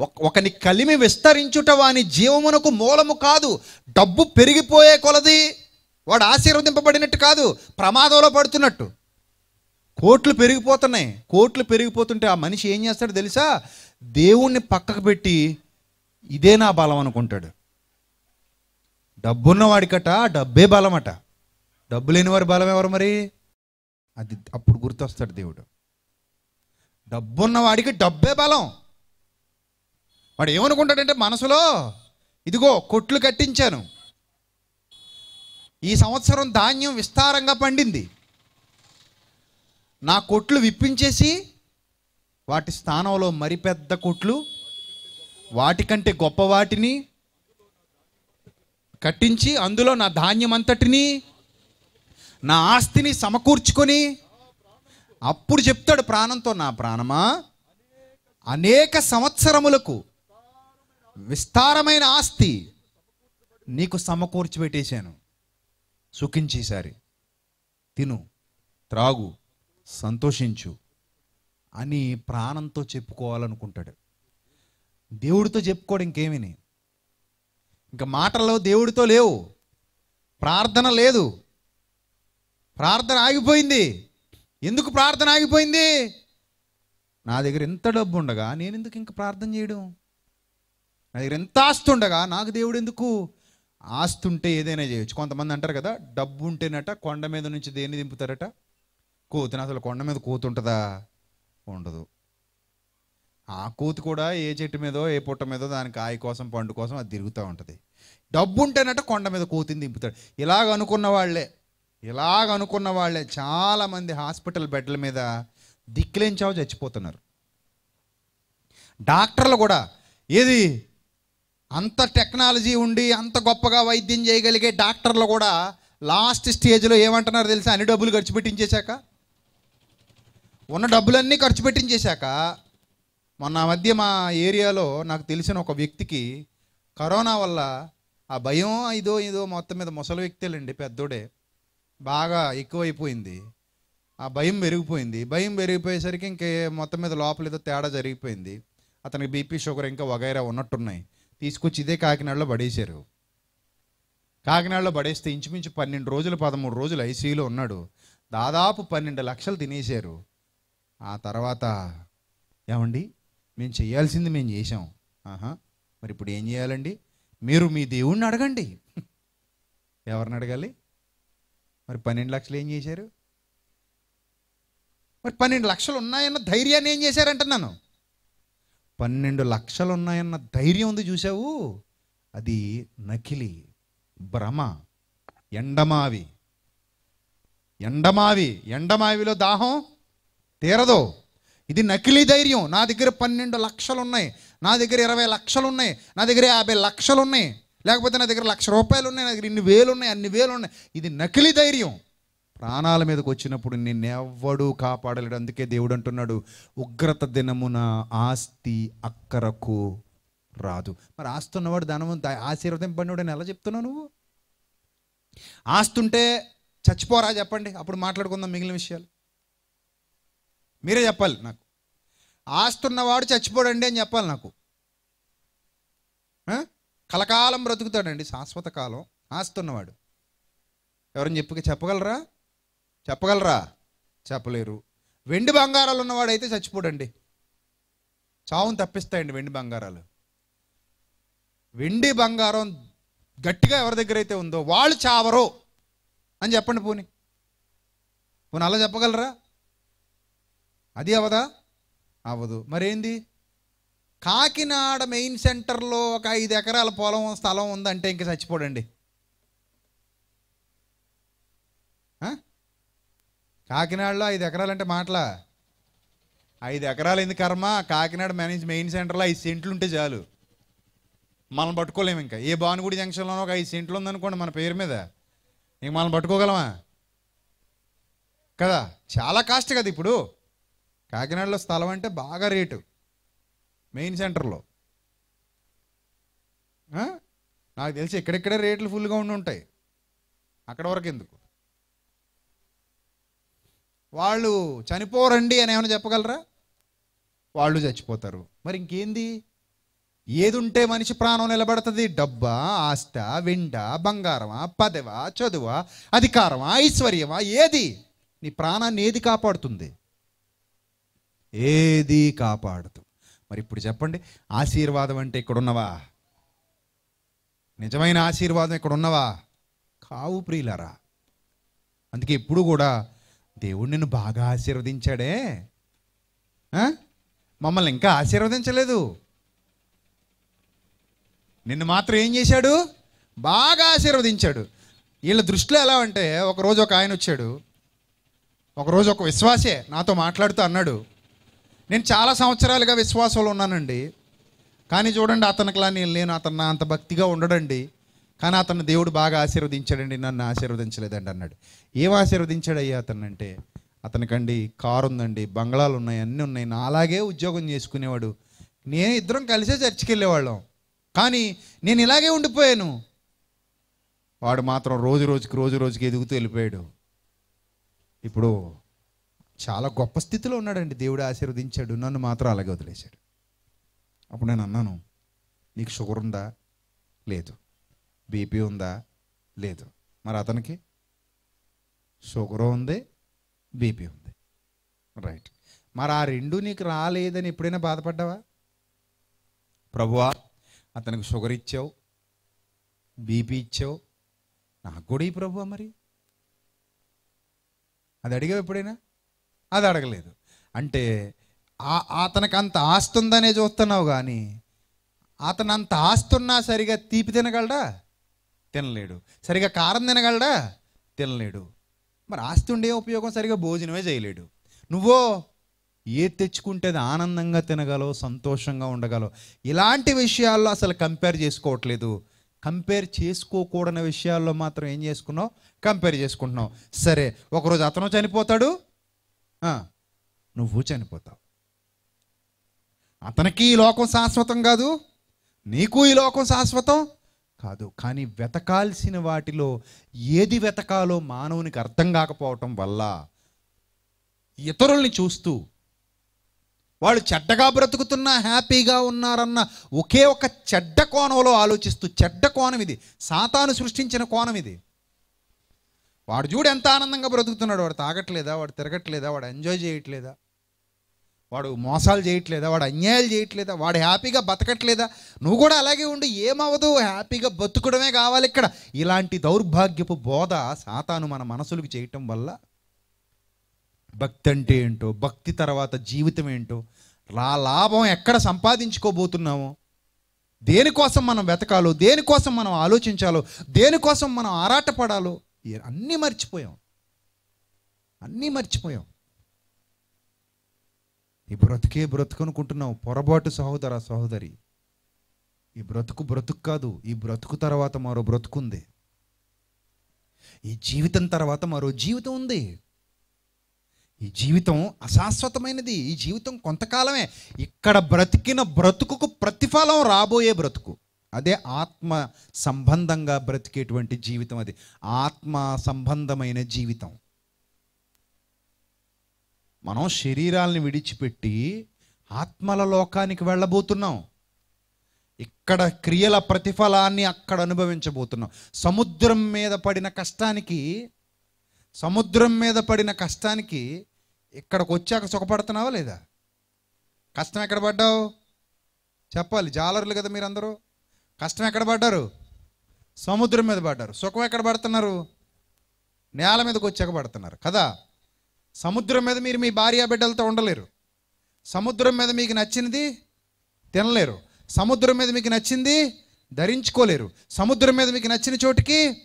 ఒకని కలిమి విస్తరించుట వాని జీవమునకు మూలము కాదు. డబ్బు పెరిగిపోయే కొలది వాడు ఆశీర్వదింపబడినట్టు కాదు. ప్రమాదంలో పడుతున్నట్టు. కోట్లు పెరిగిపోతున్నాయి. కోట్లు పెరిగిపోతుంటే ఆ మనిషి ఏం చేస్తాడు తెలుసా? దేవుణ్ణి పక్కకు పెట్టి ఇదే నా బలం అనుకుంటాడు. డబ్బున్నవాడికట డబ్బే బలమట. డబ్బు లేని వారి బలం ఎవరు మరి? అది అప్పుడు గుర్తొస్తాడు దేవుడు. డబ్బున్నవాడికి డబ్బే బలం. వాడు ఏమనుకుంటాడంటే మనసులో ఇదిగో కొట్లు కట్టించాను. ఈ సంవత్సరం ధాన్యం విస్తారంగా పండింది. నా కొట్లు విప్పించేసి వాటి స్థానంలో మరి పెద్ద కొట్లు వాటికంటే గొప్ప వాటిని కట్టించి అందులో నా ధాన్యం అంతటిని నా ఆస్తిని సమకూర్చుకొని అప్పుడు చెప్తాడు ప్రాణంతో నా ప్రాణమా? అనేక సంవత్సరములకు విస్తారమైన ఆస్తి నీకు సమకూర్చి పెట్టేశాను. సుఖించేసారి తిను త్రాగు సంతోషించు. అని ప్రాణంతో చెప్పుకోవాలనుకుంటాడు. దేవుడితో చెప్పుకోవడం ఇంకేమిని. ఇంకా మాటల్లో దేవుడితో లేవు. ప్రార్థన లేదు. ప్రార్థన ఆగిపోయింది. ఎందుకు ప్రార్థన ఆగిపోయింది? నా దగ్గర ఎంత డబ్బు ఉండగా నేను ఎందుకు ఇంకా ప్రార్థన చేయడం? నా దగ్గర ఎంత ఆస్తి ఉండగా నాకు దేవుడు ఎందుకు? ఆస్తి ఉంటే ఏదైనా చేయొచ్చు. కొంతమంది అంటారు కదా డబ్బు ఉంటేనట కొండ మీద నుంచి దేన్ని దింపుతారట? కోతున. అసలు కొండ మీద కోతుంటుందా ఉంటుందా? ఉండదు. ఆ కూతు కూడా ఏ చెట్టు మీదో ఏ పుట్ట మీదో దాని కాయ కోసం పండు కోసం అది తిరుగుతూ ఉంటుంది. డబ్బు ఉంటేనట కొండ మీద కూతుని దింపుతాడు. ఇలాగ అనుకున్న వాళ్ళే ఇలాగ అనుకున్న వాళ్ళే చాలామంది హాస్పిటల్ బెడ్ల మీద దిక్కులేంచావు చచ్చిపోతున్నారు. డాక్టర్లు కూడా ఏది? అంత టెక్నాలజీ ఉండి అంత గొప్పగా వైద్యం చేయగలిగే డాక్టర్లు కూడా లాస్ట్ స్టేజ్లో ఏమంటున్నారు తెలిసి? అన్ని డబ్బులు ఖర్చు పెట్టించేశాక? ఉన్న డబ్బులన్నీ ఖర్చు పెట్టించేశాక మొన్న మధ్య మా ఏరియాలో నాకు తెలిసిన ఒక వ్యక్తికి కరోనా వల్ల ఆ భయం ఇదో ఇదో మొత్తం మీద ముసలి వ్యక్తులండి పెద్దోడే. బాగా ఎక్కువైపోయింది. ఆ భయం పెరిగిపోయింది. భయం పెరిగిపోయేసరికి ఇంకే మొత్తం మీద లోపల ఏదో తేడా జరిగిపోయింది. అతనికి బీపీ షుగర్ ఇంకా వగైరా ఉన్నట్టున్నాయి. తీసుకొచ్చి ఇదే కాకినాడలో పడేశారు. కాకినాడలో పడేస్తే ఇంచుమించు పన్నెండు రోజులు పదమూడు రోజులు ఐసీయూలో ఉన్నాడు. దాదాపు పన్నెండు లక్షలు తినేశారు. ఆ తర్వాత ఏమండి? మేము చేయాల్సింది మేము చేసాం ఆహా. మరి ఇప్పుడు ఏం చేయాలండి? మీరు మీ దేవుణ్ణి అడగండి. ఎవరిని అడగాలి? మరి పన్నెండు లక్షలు ఏం చేశారు? మరి పన్నెండు లక్షలు ఉన్నాయన్న ధైర్యాన్ని ఏం చేశారంటున్నాను? పన్నెండు లక్షలు ఉన్నాయన్న ధైర్యం ఉంది చూసావు అది నకిలీ భ్రమ ఎండమావి. ఎండమావి. ఎండమావిలో దాహం? తీరదు. ఇది నకిలీ ధైర్యం. నా దగ్గర పన్నెండు లక్షలు ఉన్నాయి నా దగ్గర ఇరవై లక్షలు ఉన్నాయి నా దగ్గర యాభై లక్షలు ఉన్నాయి లేకపోతే నా దగ్గర లక్ష రూపాయలు ఉన్నాయి నా దగ్గర ఇన్ని వేలు ఉన్నాయి అన్ని వేలు ఉన్నాయి ఇది నకిలీ ధైర్యం. ప్రాణాల మీదకి వచ్చినప్పుడు నిన్నెవ్వడూ కాపాడలేడు. అందుకే దేవుడు అంటున్నాడు ఉగ్రత దినమున ఆస్తి అక్కరకు రాదు. మరి ఆస్తి ఉన్నవాడు ధనము ద- ఆశీర్వదింపడినవాడు అని ఎలా చెప్తున్నావు నువ్వు? ఆస్తుంటే చచ్చిపోరా చెప్పండి. అప్పుడు మాట్లాడుకుందాం మిగిలిన విషయాలు. మీరే చెప్పాలి నాకు. ఆస్తున్నవాడు చచ్చిపోడండి అని చెప్పాలి నాకు. కలకాలం బ్రతుకుతాడండి శాశ్వత కాలం ఆస్తున్నవాడు. చెప్పు చెప్పగలరా? చెప్పగలరా? చెప్పలేరు. వెండి బంగారాలు ఉన్నవాడైతే చచ్చిపోడండి. చావును తప్పిస్తాయండి వెండి బంగారాలు. వెండి బంగారం గట్టిగా ఎవరి దగ్గర అయితే ఉందో వాళ్ళు చావరు అని చెప్పండి పోని. పోనీ అలా చెప్పగలరా? అది అవదా? అవ్వదు మరేంది? కాకినాడ మెయిన్ సెంటర్లో ఒక ఐదు ఎకరాల పొలం స్థలం ఉందంటే ఇంక చచ్చిపోడండి. కాకినాడలో ఐదు ఎకరాలంటే మాటలా. ఐదు ఎకరాలు ఎందుకు కర్మ? కాకినాడ మేనేజ్ మెయిన్ సెంటర్లో ఐదు సెంట్లు ఉంటే చాలు. మనం పట్టుకోలేము ఇంకా. ఏ భానుగుడి జంక్షన్లోనో ఒక ఐదు సెంట్లు ఉందనుకోండి మన పేరు మీద. ఇంక మనం పట్టుకోగలమా? కదా? చాలా కాస్ట్ కదా ఇప్పుడు. కాకినాడలో స్థలం అంటే బాగా రేటు. మెయిన్ సెంటర్లో. నాకు తెలిసి ఎక్కడెక్కడే రేట్లు ఫుల్గా ఉండి ఉంటాయి. అక్కడ వరకు ఎందుకు? వాళ్ళు చనిపోరండి అని ఏమైనా చెప్పగలరా? వాళ్ళు చచ్చిపోతారు. మరి ఇంకేంది? ఏది ఉంటే మనిషి ప్రాణం నిలబడుతుంది? డబ్బా ఆస్త వెండ బంగారమా పదవా చదువా అధికారమా ఐశ్వర్యమా ఏది? నీ ప్రాణాన్ని ఏది కాపాడుతుంది? ఏది కాపాడుతూ మరి ఇప్పుడు చెప్పండి ఆశీర్వాదం అంటే ఇక్కడ ఉన్నవా నిజమైన ఆశీర్వాదం ఇక్కడ ఉన్నవా కావు ప్రియులరా అందుకే ఇప్పుడు కూడా దేవుడు నిన్ను బాగా ఆశీర్వదించాడే. మమ్మల్ని ఇంకా ఆశీర్వదించలేదు. నిన్ను మాత్రం ఏం చేశాడు? బాగా ఆశీర్వదించాడు. వీళ్ళ దృష్టిలో ఎలా అంటే ఒకరోజు ఒక ఆయన వచ్చాడు. ఒకరోజు ఒక విశ్వాసే నాతో మాట్లాడుతూ అన్నాడు. నేను చాలా సంవత్సరాలుగా విశ్వాసంలో ఉన్నానండి. కానీ చూడండి అతనికిలా నేను లేను అతను అంత భక్తిగా ఉండడండి. కానీ అతను దేవుడు బాగా ఆశీర్వదించాడండి. నన్ను ఆశీర్వదించలేదండి అన్నాడు. ఏం ఆశీర్వదించాడు అయ్యా అతను అంటే అతనికండి కారు ఉందండి బంగ్లాలు ఉన్నాయి అన్నీ ఉన్నాయి. నా అలాగే ఉద్యోగం చేసుకునేవాడు. నేను ఇద్దరం కలిసే చర్చికి వెళ్ళేవాళ్ళం. కానీ నేను ఇలాగే ఉండిపోయాను. వాడు మాత్రం రోజు రోజుకి రోజు రోజుకి ఎదుగుతూ వెళ్ళిపోయాడు. ఇప్పుడు చాలా గొప్ప స్థితిలో ఉన్నాడండి. దేవుడు ఆశీర్వదించాడు. నన్ను మాత్రం అలాగే వదిలేశాడు. అప్పుడు నేను అన్నాను నీకు షుగర్ ఉందా? లేదు. బీపీ ఉందా? లేదు. మరి అతనికి? షుగర్ ఉంది బీపీ ఉంది. రైట్. మరి ఆ రెండు నీకు రాలేదని ఎప్పుడైనా బాధపడ్డావా? ప్రభువా అతనికి షుగర్ ఇచ్చావు బీపీ ఇచ్చావు. నాకు కూడా ఈ ప్రభువా మరి? అది అడిగావు ఎప్పుడైనా? అది అడగలేదు. అంటే అతనికి అంత ఆస్తి ఉందనే చూస్తున్నావు కానీ అతను అంత ఆస్తి ఉన్నా సరిగా తీపి తినగలడా? తినలేడు. సరిగా కారం తినగలడా? తినలేడు. మరి ఆస్తి ఉండే ఉపయోగం సరిగా భోజనమే చేయలేడు. నువ్వో ఏది తెచ్చుకుంటే అది ఆనందంగా తినగలవు సంతోషంగా ఉండగలవు ఇలాంటి విషయాల్లో అసలు కంపేర్ చేసుకోవట్లేదు. కంపేర్ చేసుకోకూడని విషయాల్లో మాత్రం ఏం చేసుకున్నావు? కంపేర్ చేసుకుంటున్నావు. సరే ఒకరోజు అతను చనిపోతాడు నువ్వు చనిపోతావు. అతనికి ఈ లోకం శాశ్వతం కాదు నీకు ఈ లోకం శాశ్వతం కాదు. కానీ వెతకాల్సిన వాటిలో ఏది వెతకాలో మానవునికి అర్థం కాకపోవటం వల్ల ఇతరుల్ని చూస్తూ వాళ్ళు చెడ్డగా బ్రతుకుతున్నా హ్యాపీగా ఉన్నారన్న ఒకే ఒక చెడ్డ కోణంలో ఆలోచిస్తూ చెడ్డ కోణం ఇది. సాతాను సృష్టించిన కోణం ఇది. వాడు చూడు ఎంత ఆనందంగా బ్రతుకుతున్నాడు. వాడు తాగట్లేదా? వాడు తిరగట్లేదా? వాడు ఎంజాయ్ చేయట్లేదా? వాడు మోసాలు చేయట్లేదా? వాడు అన్యాయాలు చేయట్లేదా? వాడు హ్యాపీగా బతకట్లేదా? నువ్వు కూడా అలాగే ఉండి. ఏమవదు హ్యాపీగా బతుకడమే కావాలి ఇక్కడ. ఇలాంటి దౌర్భాగ్యపు బోధ సాతాను మన మనసులకు చేయటం వల్ల భక్తి అంటే ఏంటో భక్తి తర్వాత జీవితం ఏంటో లా లాభం ఎక్కడ సంపాదించుకోబోతున్నామో దేనికోసం మనం వెతకాలో దేనికోసం మనం ఆలోచించాలో దేనికోసం మనం ఆరాటపడాలో అన్నీ మర్చిపోయాం. అన్నీ మర్చిపోయాం. ఈ బ్రతుకే బ్రతుకు అనుకుంటున్నావు పొరపాటు సహోదర సహోదరి ఈ బ్రతుకు బ్రతుకు కాదు ఈ బ్రతుకు తర్వాత మరో బ్రతుకుంది ఈ జీవితం తర్వాత మరో జీవితం ఉంది. ఈ జీవితం అశాశ్వతమైనది. ఈ జీవితం కొంతకాలమే. ఇక్కడ బ్రతికిన బ్రతుకుకు ప్రతిఫలం రాబోయే బ్రతుకు. అదే ఆత్మ సంబంధంగా బ్రతికేటువంటి జీవితం అది. ఆత్మ సంబంధమైన జీవితం. మనం శరీరాల్ని విడిచిపెట్టి ఆత్మల లోకానికి వెళ్ళబోతున్నాం. ఇక్కడ క్రియల ప్రతిఫలాన్ని అక్కడ అనుభవించబోతున్నాం. సముద్రం మీద పడిన కష్టానికి సముద్రం మీద పడిన కష్టానికి ఇక్కడికి వచ్చాక సుఖపడుతున్నావా లేదా? కష్టం ఎక్కడ పడ్డావు? చెప్పాలి. జాలర్లు కదా మీరందరూ. కష్టం ఎక్కడ పడ్డారు? సముద్రం మీద పడ్డారు. సుఖం ఎక్కడ పడుతున్నారు? నేల మీదకి వచ్చాక పడుతున్నారు. కదా? సముద్రం మీద మీరు మీ భార్య బిడ్డలతో ఉండలేరు. సముద్రం మీద మీకు నచ్చినది తినలేరు. సముద్రం మీద మీకు నచ్చింది ధరించుకోలేరు. సముద్రం మీద మీకు నచ్చిన చోటికి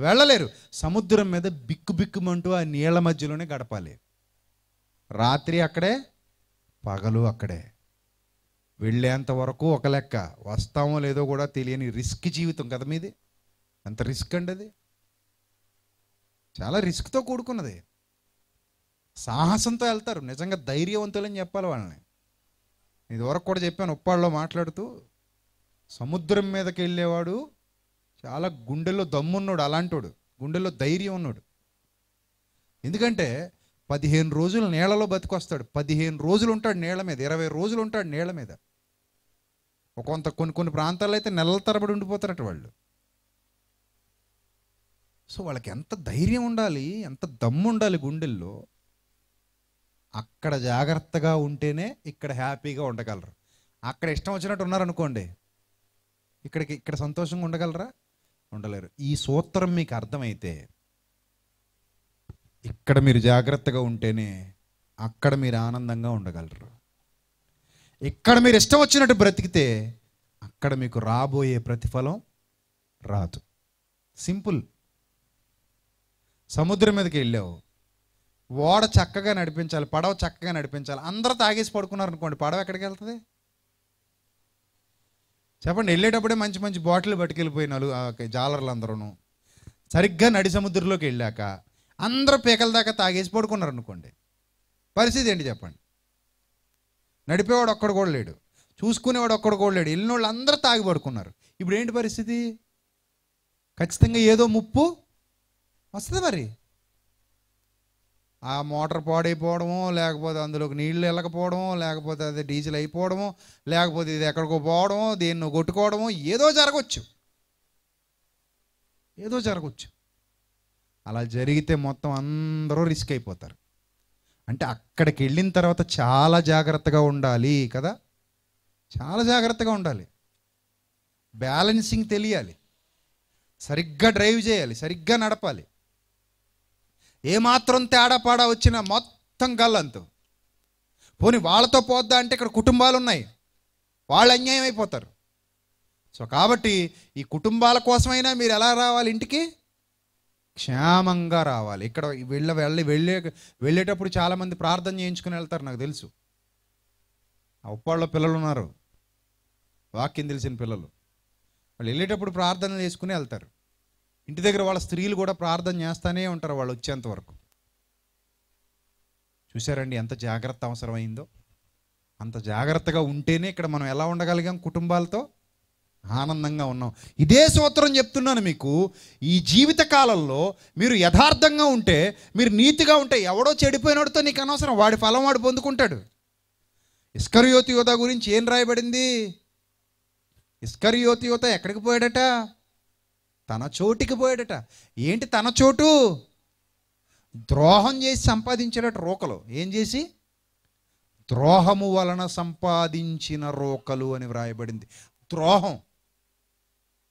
వెళ్ళలేరు. సముద్రం మీద బిక్కు బిక్కుమంటూ ఆ నీళ్ళ మధ్యలోనే గడపాలి. రాత్రి అక్కడే పగలు అక్కడే. వెళ్ళేంత వరకు ఒక లెక్క. వస్తామో లేదో కూడా తెలియని రిస్క్ జీవితం కదా మీది? అంత రిస్క్ అండి అది. చాలా రిస్క్తో కూడుకున్నది. సాహసంతో వెళ్తారు. నిజంగా ధైర్యవంతులని చెప్పాలి వాళ్ళని. ఇదివరకు కూడా చెప్పాను ఉప్పాళ్ళలో మాట్లాడుతూ. సముద్రం మీదకి వెళ్ళేవాడు చాలా గుండెల్లో దమ్మున్నాడు అలాంటోడు. గుండెల్లో ధైర్యం ఉన్నాడు. ఎందుకంటే పదిహేను రోజులు నీళ్ళలో బతికొస్తాడు. పదిహేను రోజులు ఉంటాడు నీళ్ళ మీద. ఇరవై రోజులు ఉంటాడు నీళ్ళ మీద. కొంత కొన్ని కొన్ని ప్రాంతాల్లో అయితే నెలల తరబడి ఉండిపోతారట వాళ్ళు. సో వాళ్ళకి ఎంత ధైర్యం ఉండాలి ఎంత దమ్ము ఉండాలి గుండెల్లో అక్కడ జాగ్రత్తగా ఉంటేనే ఇక్కడ హ్యాపీగా ఉండగలరు. అక్కడ ఇష్టం వచ్చినట్టు ఉన్నారనుకోండి ఇక్కడికి ఇక్కడ సంతోషంగా ఉండగలరా? ఉండలేరు. ఈ సూత్రం మీకు అర్థమైతే ఇక్కడ మీరు జాగ్రత్తగా ఉంటేనే అక్కడ మీరు ఆనందంగా ఉండగలరు. ఇక్కడ మీరు ఇష్టం వచ్చినట్టు బ్రతికితే అక్కడ మీకు రాబోయే ప్రతిఫలం రాదు. సింపుల్. సముద్రం మీదకి వెళ్ళావు. ఓడ చక్కగా నడిపించాలి పడవ చక్కగా నడిపించాలి. అందరూ తాగేసి పడుకున్నారు అనుకోండి పడవ ఎక్కడికి వెళ్తుంది? చెప్పండి వెళ్ళేటప్పుడే మంచి మంచి బాటిల్ పట్టుకెళ్ళిపోయినారు జాలర్లు అందరూ సరిగ్గా నడి సముద్రంలోకి వెళ్ళాక అందరూ పీకల దాకా తాగేసి పడుకున్నారు అనుకోండి. పరిస్థితి ఏంటి చెప్పండి? నడిపేవాడు ఒక్కడు కూడా లేడు. చూసుకునేవాడు ఒక్కడు కూడా లేడు. వెళ్ళిన వాళ్ళు అందరూ తాగి పడుకున్నారు ఇప్పుడు ఏంటి పరిస్థితి? ఖచ్చితంగా ఏదో ముప్పు వస్తుంది మరి. ఆ మోటార్ పాడైపోవడమో లేకపోతే అందులోకి నీళ్ళు వెళ్ళకపోవడమో లేకపోతే అది డీజిల్ అయిపోవడమో లేకపోతే ఇది ఎక్కడికో పోవడమో దేన్నో కొట్టుకోవడమో ఏదో జరగవచ్చు ఏదో జరగవచ్చు అలా జరిగితే మొత్తం అందరూ రిస్క్ అయిపోతారు. అంటే అక్కడికి వెళ్ళిన తర్వాత చాలా జాగ్రత్తగా ఉండాలి కదా? చాలా జాగ్రత్తగా ఉండాలి. బ్యాలెన్సింగ్ తెలియాలి. సరిగ్గా డ్రైవ్ చేయాలి. సరిగ్గా నడపాలి. ఏమాత్రం తేడాపాడా వచ్చినా మొత్తం గల్లంతు. పోనీ వాళ్ళతో పోద్దా అంటే ఇక్కడ కుటుంబాలు ఉన్నాయి వాళ్ళు అన్యాయం అయిపోతారు సో కాబట్టి ఈ కుటుంబాల కోసమైనా మీరు ఎలా రావాలి ఇంటికి? క్షేమంగా రావాలి. ఇక్కడ వెళ్ళ వెళ్ళి వెళ్ళే వెళ్ళేటప్పుడు చాలామంది ప్రార్థన చేయించుకుని వెళ్తారు నాకు తెలుసు. ఆ ఉప్పాళ్ళ పిల్లలు ఉన్నారు. వాక్యం తెలిసిన పిల్లలు. వాళ్ళు వెళ్ళేటప్పుడు ప్రార్థన చేసుకుని వెళ్తారు. ఇంటి దగ్గర వాళ్ళ స్త్రీలు కూడా ప్రార్థన చేస్తూనే ఉంటారు వాళ్ళు వచ్చేంత వరకు. చూసారండి ఎంత జాగ్రత్త అవసరమైందో? అంత జాగ్రత్తగా ఉంటేనే ఇక్కడ మనం ఎలా ఉండగలిగాం కుటుంబాలతో? ఆనందంగా ఉన్నాం. ఇదే సూత్రం చెప్తున్నాను మీకు. ఈ జీవిత కాలంలో మీరు యథార్థంగా ఉంటే మీరు నీతిగా ఉంటే ఎవడో చెడిపోయినోడితో నీకు అనవసరం. వాడి ఫలం వాడు పొందుకుంటాడు. ఇస్కరియోతి యోధ గురించి ఏం రాయబడింది? ఇస్కరియోతి యోత ఎక్కడికి పోయాడట? తన చోటికి పోయాడట. ఏంటి తన చోటు? ద్రోహం చేసి సంపాదించాడట రోకలు. ఏం చేసి? ద్రోహము వలన సంపాదించిన రోకలు అని వ్రాయబడింది. ద్రోహం.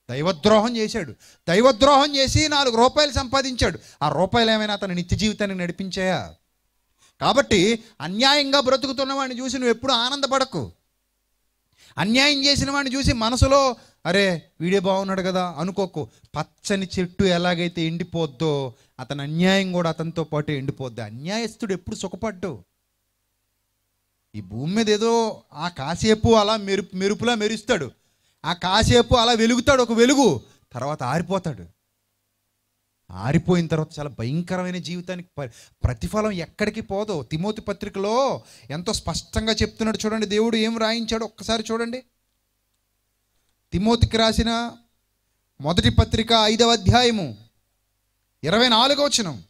దైవద్రోహం చేశాడు. దైవద్రోహం చేసి నాలుగు రూపాయలు సంపాదించాడు. ఆ రూపాయలు ఏమైనా అతని నిత్య జీవితాన్ని నడిపించాయా? కాబట్టి అన్యాయంగా బ్రతుకుతున్న వాడిని చూసి నువ్వు ఎప్పుడు ఆనందపడకు. అన్యాయం చేసిన వాడిని చూసి మనసులో అరే వీడే బాగున్నాడు కదా అనుకోకు. పచ్చని చెట్టు ఎలాగైతే ఎండిపోద్దో అతని అన్యాయం కూడా అతనితో పాటు ఎండిపోద్ది. అన్యాయస్తుడు ఎప్పుడు సుఖపడ్డు. ఈ భూమి మీద ఏదో ఆ కాసేపు అలా మెరుపు మెరుపులా మెరుస్తాడు. ఆ కాసేపు అలా వెలుగుతాడు ఒక వెలుగు తర్వాత ఆరిపోతాడు. ఆరిపోయిన తర్వాత చాలా భయంకరమైన జీవితానికి ప్రతిఫలం ఎక్కడికి పోదో. తిమోతి పత్రికలో ఎంతో స్పష్టంగా చెప్తున్నాడు చూడండి దేవుడు ఏం రాయించాడు ఒక్కసారి చూడండి. తిమోతికి రాసిన మొదటి పత్రిక ఐదవ అధ్యాయము ఇరవై నాలుగో వచనం.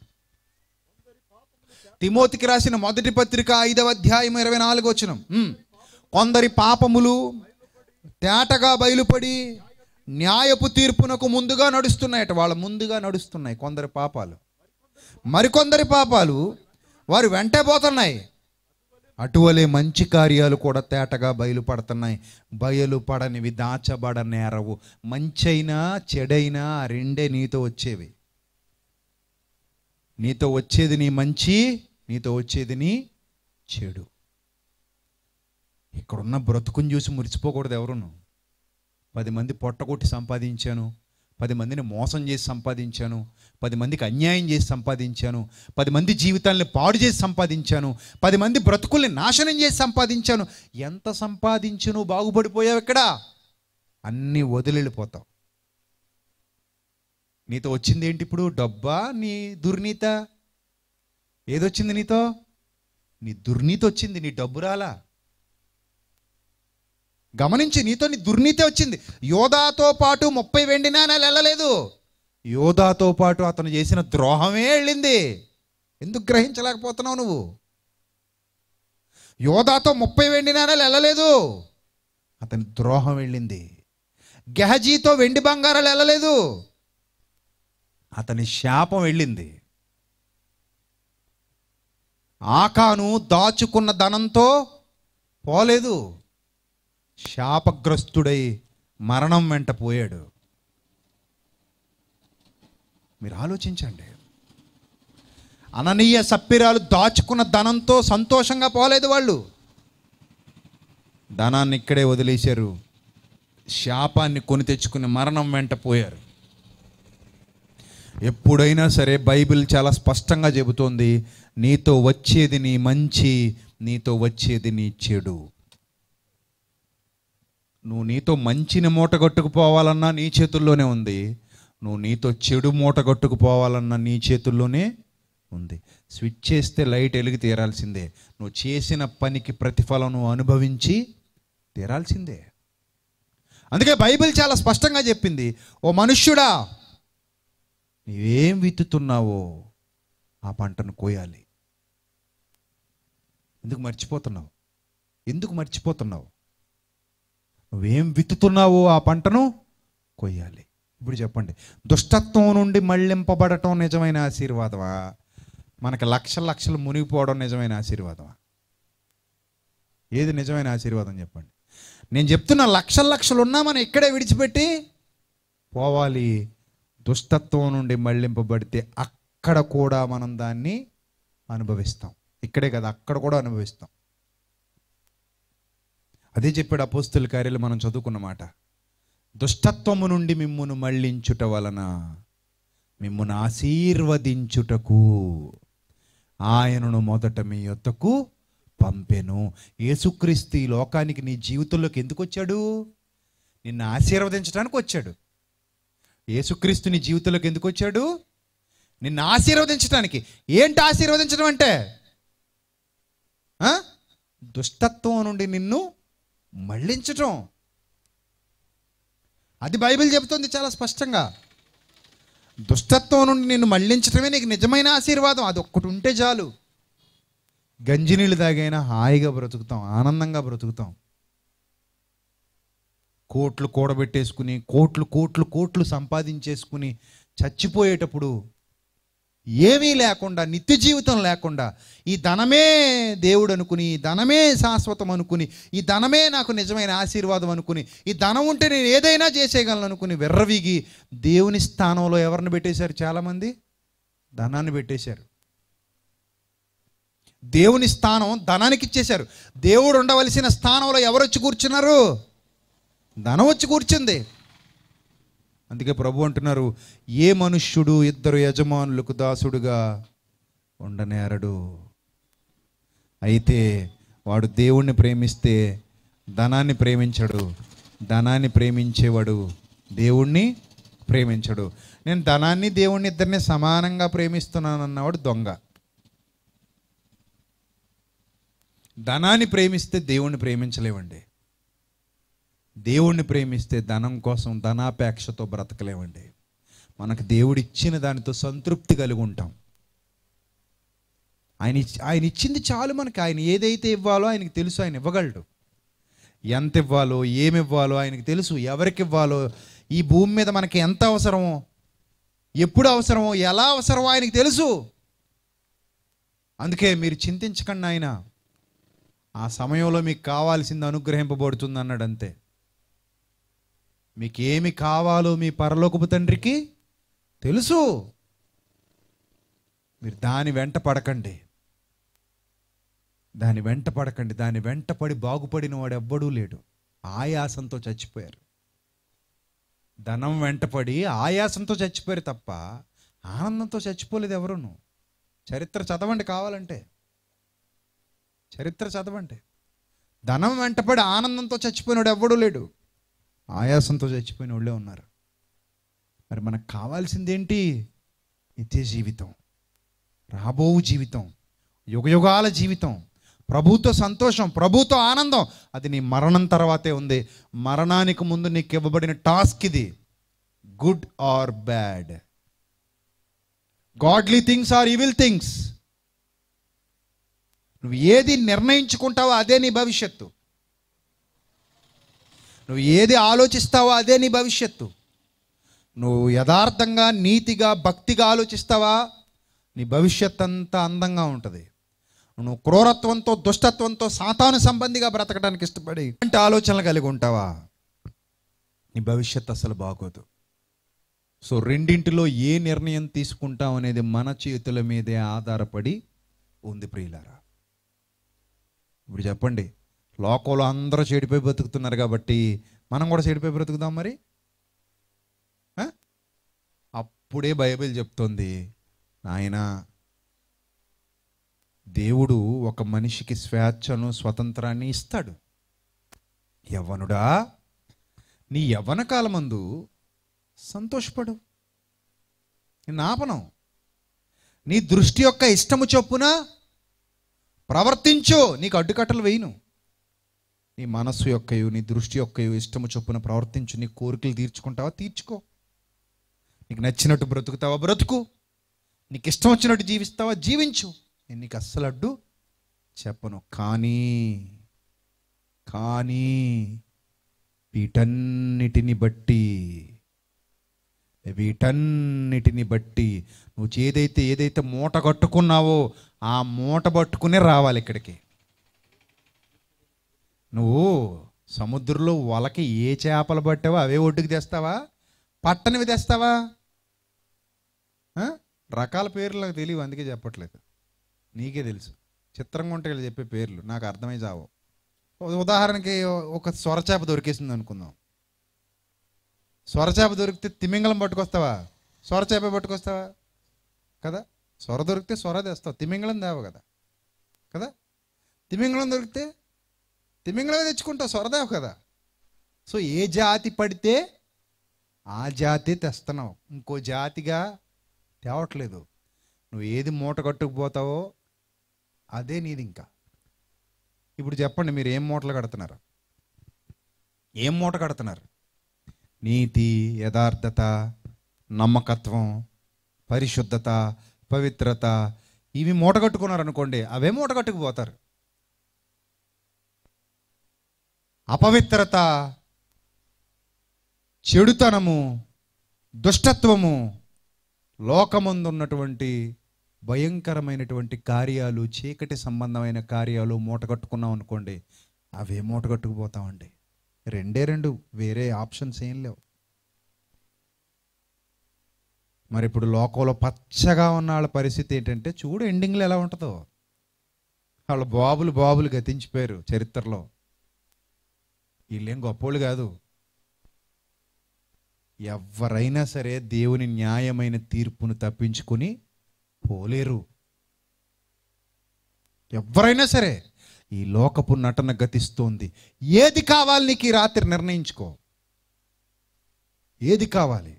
తిమోతికి రాసిన మొదటి పత్రిక ఐదవ అధ్యాయం ఇరవై నాలుగు వచనం. కొందరి పాపములు తేటగా బయలుపడి న్యాయపు తీర్పునకు ముందుగా నడుస్తున్నాయట. వాళ్ళ ముందుగా నడుస్తున్నాయి కొందరి పాపాలు. మరికొందరి పాపాలు వారు వెంటే పోతున్నాయి. అటువలే మంచి కార్యాలు కూడా తేటగా బయలుపడుతున్నాయి. బయలుపడనివి దాచబడనేరవు మంచైనా చెడైనా రెండే నీతో వచ్చేవి. నీతో వచ్చేది నీ మంచి నీతో వచ్చేది నీ చెడు. ఇక్కడున్న బ్రతుకుని చూసి మురిసిపోకూడదు ఎవరును. పది మంది పొట్టగొట్టి సంపాదించాను పది మందిని మోసం చేసి సంపాదించాను పది మందికి అన్యాయం చేసి సంపాదించాను పది మంది జీవితాల్ని పాడు చేసి సంపాదించాను పది మంది బ్రతుకుల్ని నాశనం చేసి సంపాదించాను. ఎంత సంపాదించును బాగుపడిపోయావు ఇక్కడ? అన్నీ వదిలిపోతావు. నీతో వచ్చింది ఏంటి ఇప్పుడు? డబ్బా? నీ దుర్నీత? ఏదొచ్చింది నీతో? నీ దుర్నీతి వచ్చింది నీ డబ్బు రాలా గమనించి నీతో దుర్నీతి వచ్చింది. యోధాతో పాటు ముప్పై వెండి నాణాలు వెళ్ళలేదు. యోధాతో పాటు అతను చేసిన ద్రోహమే వెళ్ళింది. ఎందుకు గ్రహించలేకపోతున్నావు నువ్వు? యోధాతో ముప్పై వెండి నాణాలు వెళ్ళలేదు. అతని ద్రోహం వెళ్ళింది. గెహజీతో వెండి బంగారాలు వెళ్ళలేదు. అతని శాపం వెళ్ళింది. ఆకాను దాచుకున్న ధనంతో పోలేదు. శాపగ్రస్తుడై మరణం వెంట పోయాడు. మీరు ఆలోచించండి. అననీయ సప్పిరాలు దాచుకున్న ధనంతో సంతోషంగా పోలేదు వాళ్ళు. ధనాన్ని ఇక్కడే వదిలేశారు. శాపాన్ని కొని తెచ్చుకుని మరణం వెంట పోయారు. ఎప్పుడైనా సరే బైబిల్ చాలా స్పష్టంగా చెబుతోంది నీతో వచ్చేది నీ మంచి నీతో వచ్చేది నీ చెడు. నువ్వు నీతో మంచిని మూట కట్టుకుపోవాలన్నా నీ చేతుల్లోనే ఉంది. నువ్వు నీతో చెడు మూట కట్టుకుపోవాలన్నా నీ చేతుల్లోనే ఉంది. స్విచ్ చేస్తే లైట్ వెలిగి తీరాల్సిందే. నువ్వు చేసిన పనికి ప్రతిఫలం నువ్వు అనుభవించి తీరాల్సిందే. అందుకే బైబిల్ చాలా స్పష్టంగా చెప్పింది. ఓ మనుష్యుడా నీవేం విత్తుతున్నావో ఆ పంటను కోయాలి. ఎందుకు మర్చిపోతున్నావు? ఎందుకు మర్చిపోతున్నావు? నువ్వేం విత్తుతున్నావో ఆ పంటను కొయ్యాలి. ఇప్పుడు చెప్పండి దుష్టత్వం నుండి మళ్ళింపబడటం నిజమైన ఆశీర్వాదమా? మనకి లక్షల లక్షలు మునిగిపోవడం నిజమైన ఆశీర్వాదమా? ఏది నిజమైన ఆశీర్వాదం చెప్పండి. నేను చెప్తున్న లక్షల లక్షలు ఉన్నా మనం ఇక్కడే విడిచిపెట్టి పోవాలి. దుష్టత్వం నుండి మళ్ళింపబడితే అక్కడ కూడా మనం దాన్ని అనుభవిస్తాం. ఇక్కడే కదా అక్కడ కూడా అనుభవిస్తాం. అదే చెప్పాడు అపోస్తుల కార్యాలు మనం చదువుకున్నమాట దుష్టత్వము నుండి మిమ్మును మళ్ళించుట వలన మిమ్మును ఆశీర్వదించుటకు ఆయనను మొదట మీ యొత్తకు పంపెను. యేసుక్రీస్తు ఈ లోకానికి నీ జీవితంలోకి ఎందుకు వచ్చాడు? నిన్ను ఆశీర్వదించడానికి వచ్చాడు. యేసుక్రీస్తు నీ జీవితంలోకి ఎందుకు వచ్చాడు? నిన్ను ఆశీర్వదించడానికి. ఏంటి ఆశీర్వదించడం అంటే? దుష్టత్వం నుండి నిన్ను మళ్ళించటం. అది బైబిల్ చెబుతుంది చాలా స్పష్టంగా. దుష్టత్వం నుండి నిన్ను మళ్ళించటమే నీకు నిజమైన ఆశీర్వాదం. అది ఒక్కటి ఉంటే చాలు. గంజినీళ్ళు తాగైనా హాయిగా బ్రతుకుతాం ఆనందంగా బ్రతుకుతాం. కోట్లు కూడబెట్టేసుకుని కోట్లు కోట్లు కోట్లు సంపాదించేసుకుని చచ్చిపోయేటప్పుడు ఏమీ లేకుండా నిత్య జీవితం లేకుండా ఈ ధనమే దేవుడు అనుకుని ఈ ధనమే శాశ్వతం అనుకుని ఈ ధనమే నాకు నిజమైన ఆశీర్వాదం అనుకుని ఈ ధనం ఉంటే నేను ఏదైనా చేసేయగలను అనుకుని వెర్రవీగి దేవుని స్థానంలో ఎవరిని పెట్టేశారు చాలామంది? ధనాన్ని పెట్టేశారు. దేవుని స్థానం ధనానికి ఇచ్చేశారు. దేవుడు ఉండవలసిన స్థానంలో ఎవరు వచ్చి కూర్చున్నారు? ధనం వచ్చి కూర్చుంది. అందుకే ప్రభు అంటున్నారు ఏ మనుష్యుడు ఇద్దరు యజమానులకు దాసుడుగా ఉండనేరడు? అయితే వాడు దేవుణ్ణి ప్రేమిస్తే ధనాన్ని ప్రేమించడు. ధనాన్ని ప్రేమించేవాడు దేవుణ్ణి ప్రేమించడు. నేను ధనాన్ని దేవుణ్ణి ఇద్దరిని సమానంగా ప్రేమిస్తున్నాను అన్నవాడు దొంగ. ధనాన్ని ప్రేమిస్తే దేవుణ్ణి ప్రేమించలేవండి. దేవుణ్ణి ప్రేమిస్తే ధనం కోసం ధనాపేక్షతో బ్రతకలేమండి. మనకు దేవుడు ఇచ్చిన దానితో సంతృప్తి కలిగి ఉంటాం. ఆయన ఆయన ఇచ్చింది చాలు మనకి. ఆయన ఏదైతే ఇవ్వాలో ఆయనకి తెలుసు ఆయన ఇవ్వగలడు. ఎంత ఇవ్వాలో ఏమి ఇవ్వాలో ఆయనకి తెలుసు. ఎవరికి ఇవ్వాలో ఈ భూమి మీద మనకి ఎంత అవసరమో ఎప్పుడు అవసరమో ఎలా అవసరమో ఆయనకి తెలుసు. అందుకే మీరు చింతించకండి ఆయన ఆ సమయంలో మీకు కావాల్సింది అనుగ్రహింపబడుతుంది అన్నాడు అంతే మీకేమి కావాలో మీ పరలోకపు తండ్రికి తెలుసు. మీరు దాని వెంట పడకండి. దాని వెంట పడకండి. దాని వెంట పడి బాగుపడిన వాడు ఎవ్వడూ లేడు. ఆయాసంతో చచ్చిపోయారు. ధనం వెంటపడి ఆయాసంతో చచ్చిపోయారు తప్ప ఆనందంతో చచ్చిపోలేదు ఎవరును. చరిత్ర చదవండి కావాలంటే. చరిత్ర చదవండి. ధనం వెంటపడి ఆనందంతో చచ్చిపోయినాడు ఎవ్వడూ లేడు. ఆయాసంతో చచ్చిపోయిన వాళ్ళే ఉన్నారు. మరి మనకు కావాల్సిందేంటి? నిత్య జీవితం. రాబో జీవితం. యుగయుగాల జీవితం. ప్రభుతో సంతోషం ప్రభుతో ఆనందం. అది నీ మరణం తర్వాతే ఉంది. మరణానికి ముందు నీకు ఇవ్వబడిన టాస్క్ ఇది. Good or bad. Godly things or evil things. నువ్వు ఏది నిర్ణయించుకుంటావో అదే నీ భవిష్యత్తు. నువ్వు ఏది ఆలోచిస్తావో అదే నీ భవిష్యత్తు. నువ్వు యథార్థంగా నీతిగా భక్తిగా ఆలోచిస్తావా? నీ భవిష్యత్ అంతా అందంగా ఉంటుంది. నువ్వు క్రూరత్వంతో దుష్టత్వంతో సాతాను సంబంధిగా బ్రతకడానికి ఇష్టపడి అంటే ఆలోచనలు కలిగి ఉంటావా? నీ భవిష్యత్ అసలు బాగోదు. సో రెండింటిలో ఏ నిర్ణయం తీసుకుంటాం అనేది మన చేతుల మీదే ఆధారపడి ఉంది ప్రియులారా. ఇప్పుడు చెప్పండి లోకంలో అందరూ చెడిపోయి బ్రతుకుతున్నారు కాబట్టి మనం కూడా చెడిపోయి బ్రతుకుదాం మరి? అప్పుడే బైబిల్ చెప్తోంది నాయనా దేవుడు ఒక మనిషికి స్వేచ్ఛను స్వతంత్రాన్ని ఇస్తాడు. యవ్వనుడా నీ యవ్వన కాలమందు సంతోషపడు. నాపనం నీ దృష్టి యొక్క ఇష్టము చొప్పున ప్రవర్తించు నీకు అడ్డుకట్టలు వేయను. నీ మనస్సు యొక్కయు నీ దృష్టి యొక్కయు ఇష్టము చొప్పున ప్రవర్తించు నీ కోరికలు తీర్చుకుంటావా? తీర్చుకో. నీకు నచ్చినట్టు బ్రతుకుతావా? బ్రతుకు. నీకు ఇష్టం వచ్చినట్టు జీవిస్తావా? జీవించు. నేను నీకు అస్సలు అడ్డు చెప్పను. కానీ కానీ వీటన్నిటిని బట్టి వీటన్నిటిని బట్టి నువ్వు ఏదైతే ఏదైతే మూట కట్టుకున్నావో ఆ మూట పట్టుకునే రావాలి ఇక్కడికి. నువ్వు సముద్రంలో వలకి ఏ చేపలు పట్టావో అవే ఒడ్డుకు తెస్తావా? పట్టనివి తెస్తావా? రకాల పేర్లు నాకు తెలియవు అందుకే చెప్పట్లేదు. నీకే తెలుసు. చిత్రంగా ఉంటే వీళ్ళు చెప్పే పేర్లు నాకు అర్థమై చావు. ఉదాహరణకి ఒక స్వరచేప దొరికేసింది అనుకుందాం. సొరచేప దొరికితే తిమింగలం పట్టుకొస్తావా? స్వరచేప పట్టుకొస్తావా? కదా? సొర దొరికితే సొర తెస్తావు. తిమింగలం తేవు కదా? కదా? తిమింగలం దొరికితే తిమింగళమే తెచ్చుకుంటావు సొరదేవు కదా. సో ఏ జాతి పడితే ఆ జాతి తెస్తున్నావు. ఇంకో జాతిగా తేవట్లేదు. నువ్వు ఏది మూట కట్టుకుపోతావో అదే నీది ఇంకా. ఇప్పుడు చెప్పండి మీరు ఏం మూటలు కడుతున్నారు? ఏం మూట కడుతున్నారు? నీతి యథార్థత నమ్మకత్వం పరిశుద్ధత పవిత్రత ఇవి మూట కట్టుకున్నారు అనుకోండి అవే మూట కట్టుకుపోతారు. అపవిత్రత చెడుతనము దుష్టత్వము లోకమందున్నటువంటి భయంకరమైనటువంటి కార్యాలు చీకటి సంబంధమైన కార్యాలు మూటగట్టుకున్నాం అనుకోండి అవే మూటగట్టుకుపోతామండి రెండే రెండు వేరే ఆప్షన్స్ ఏం లేవు. మరి ఇప్పుడు లోకంలో పచ్చగా ఉన్న వాళ్ళ పరిస్థితి ఏంటంటే చూడు ఎండింగ్లో ఎలా ఉంటుందో. వాళ్ళ బాబులు బాబులు గతించిపోయారు చరిత్రలో. వీళ్ళేం గొప్పోళ్ళు కాదు. ఎవరైనా సరే దేవుని న్యాయమైన తీర్పును తప్పించుకొని పోలేరు. ఎవరైనా సరే ఈ లోకపు నటన గతిస్తోంది. ఏది కావాలి నీకు ఈ రాత్రి నిర్ణయించుకో. ఏది కావాలి?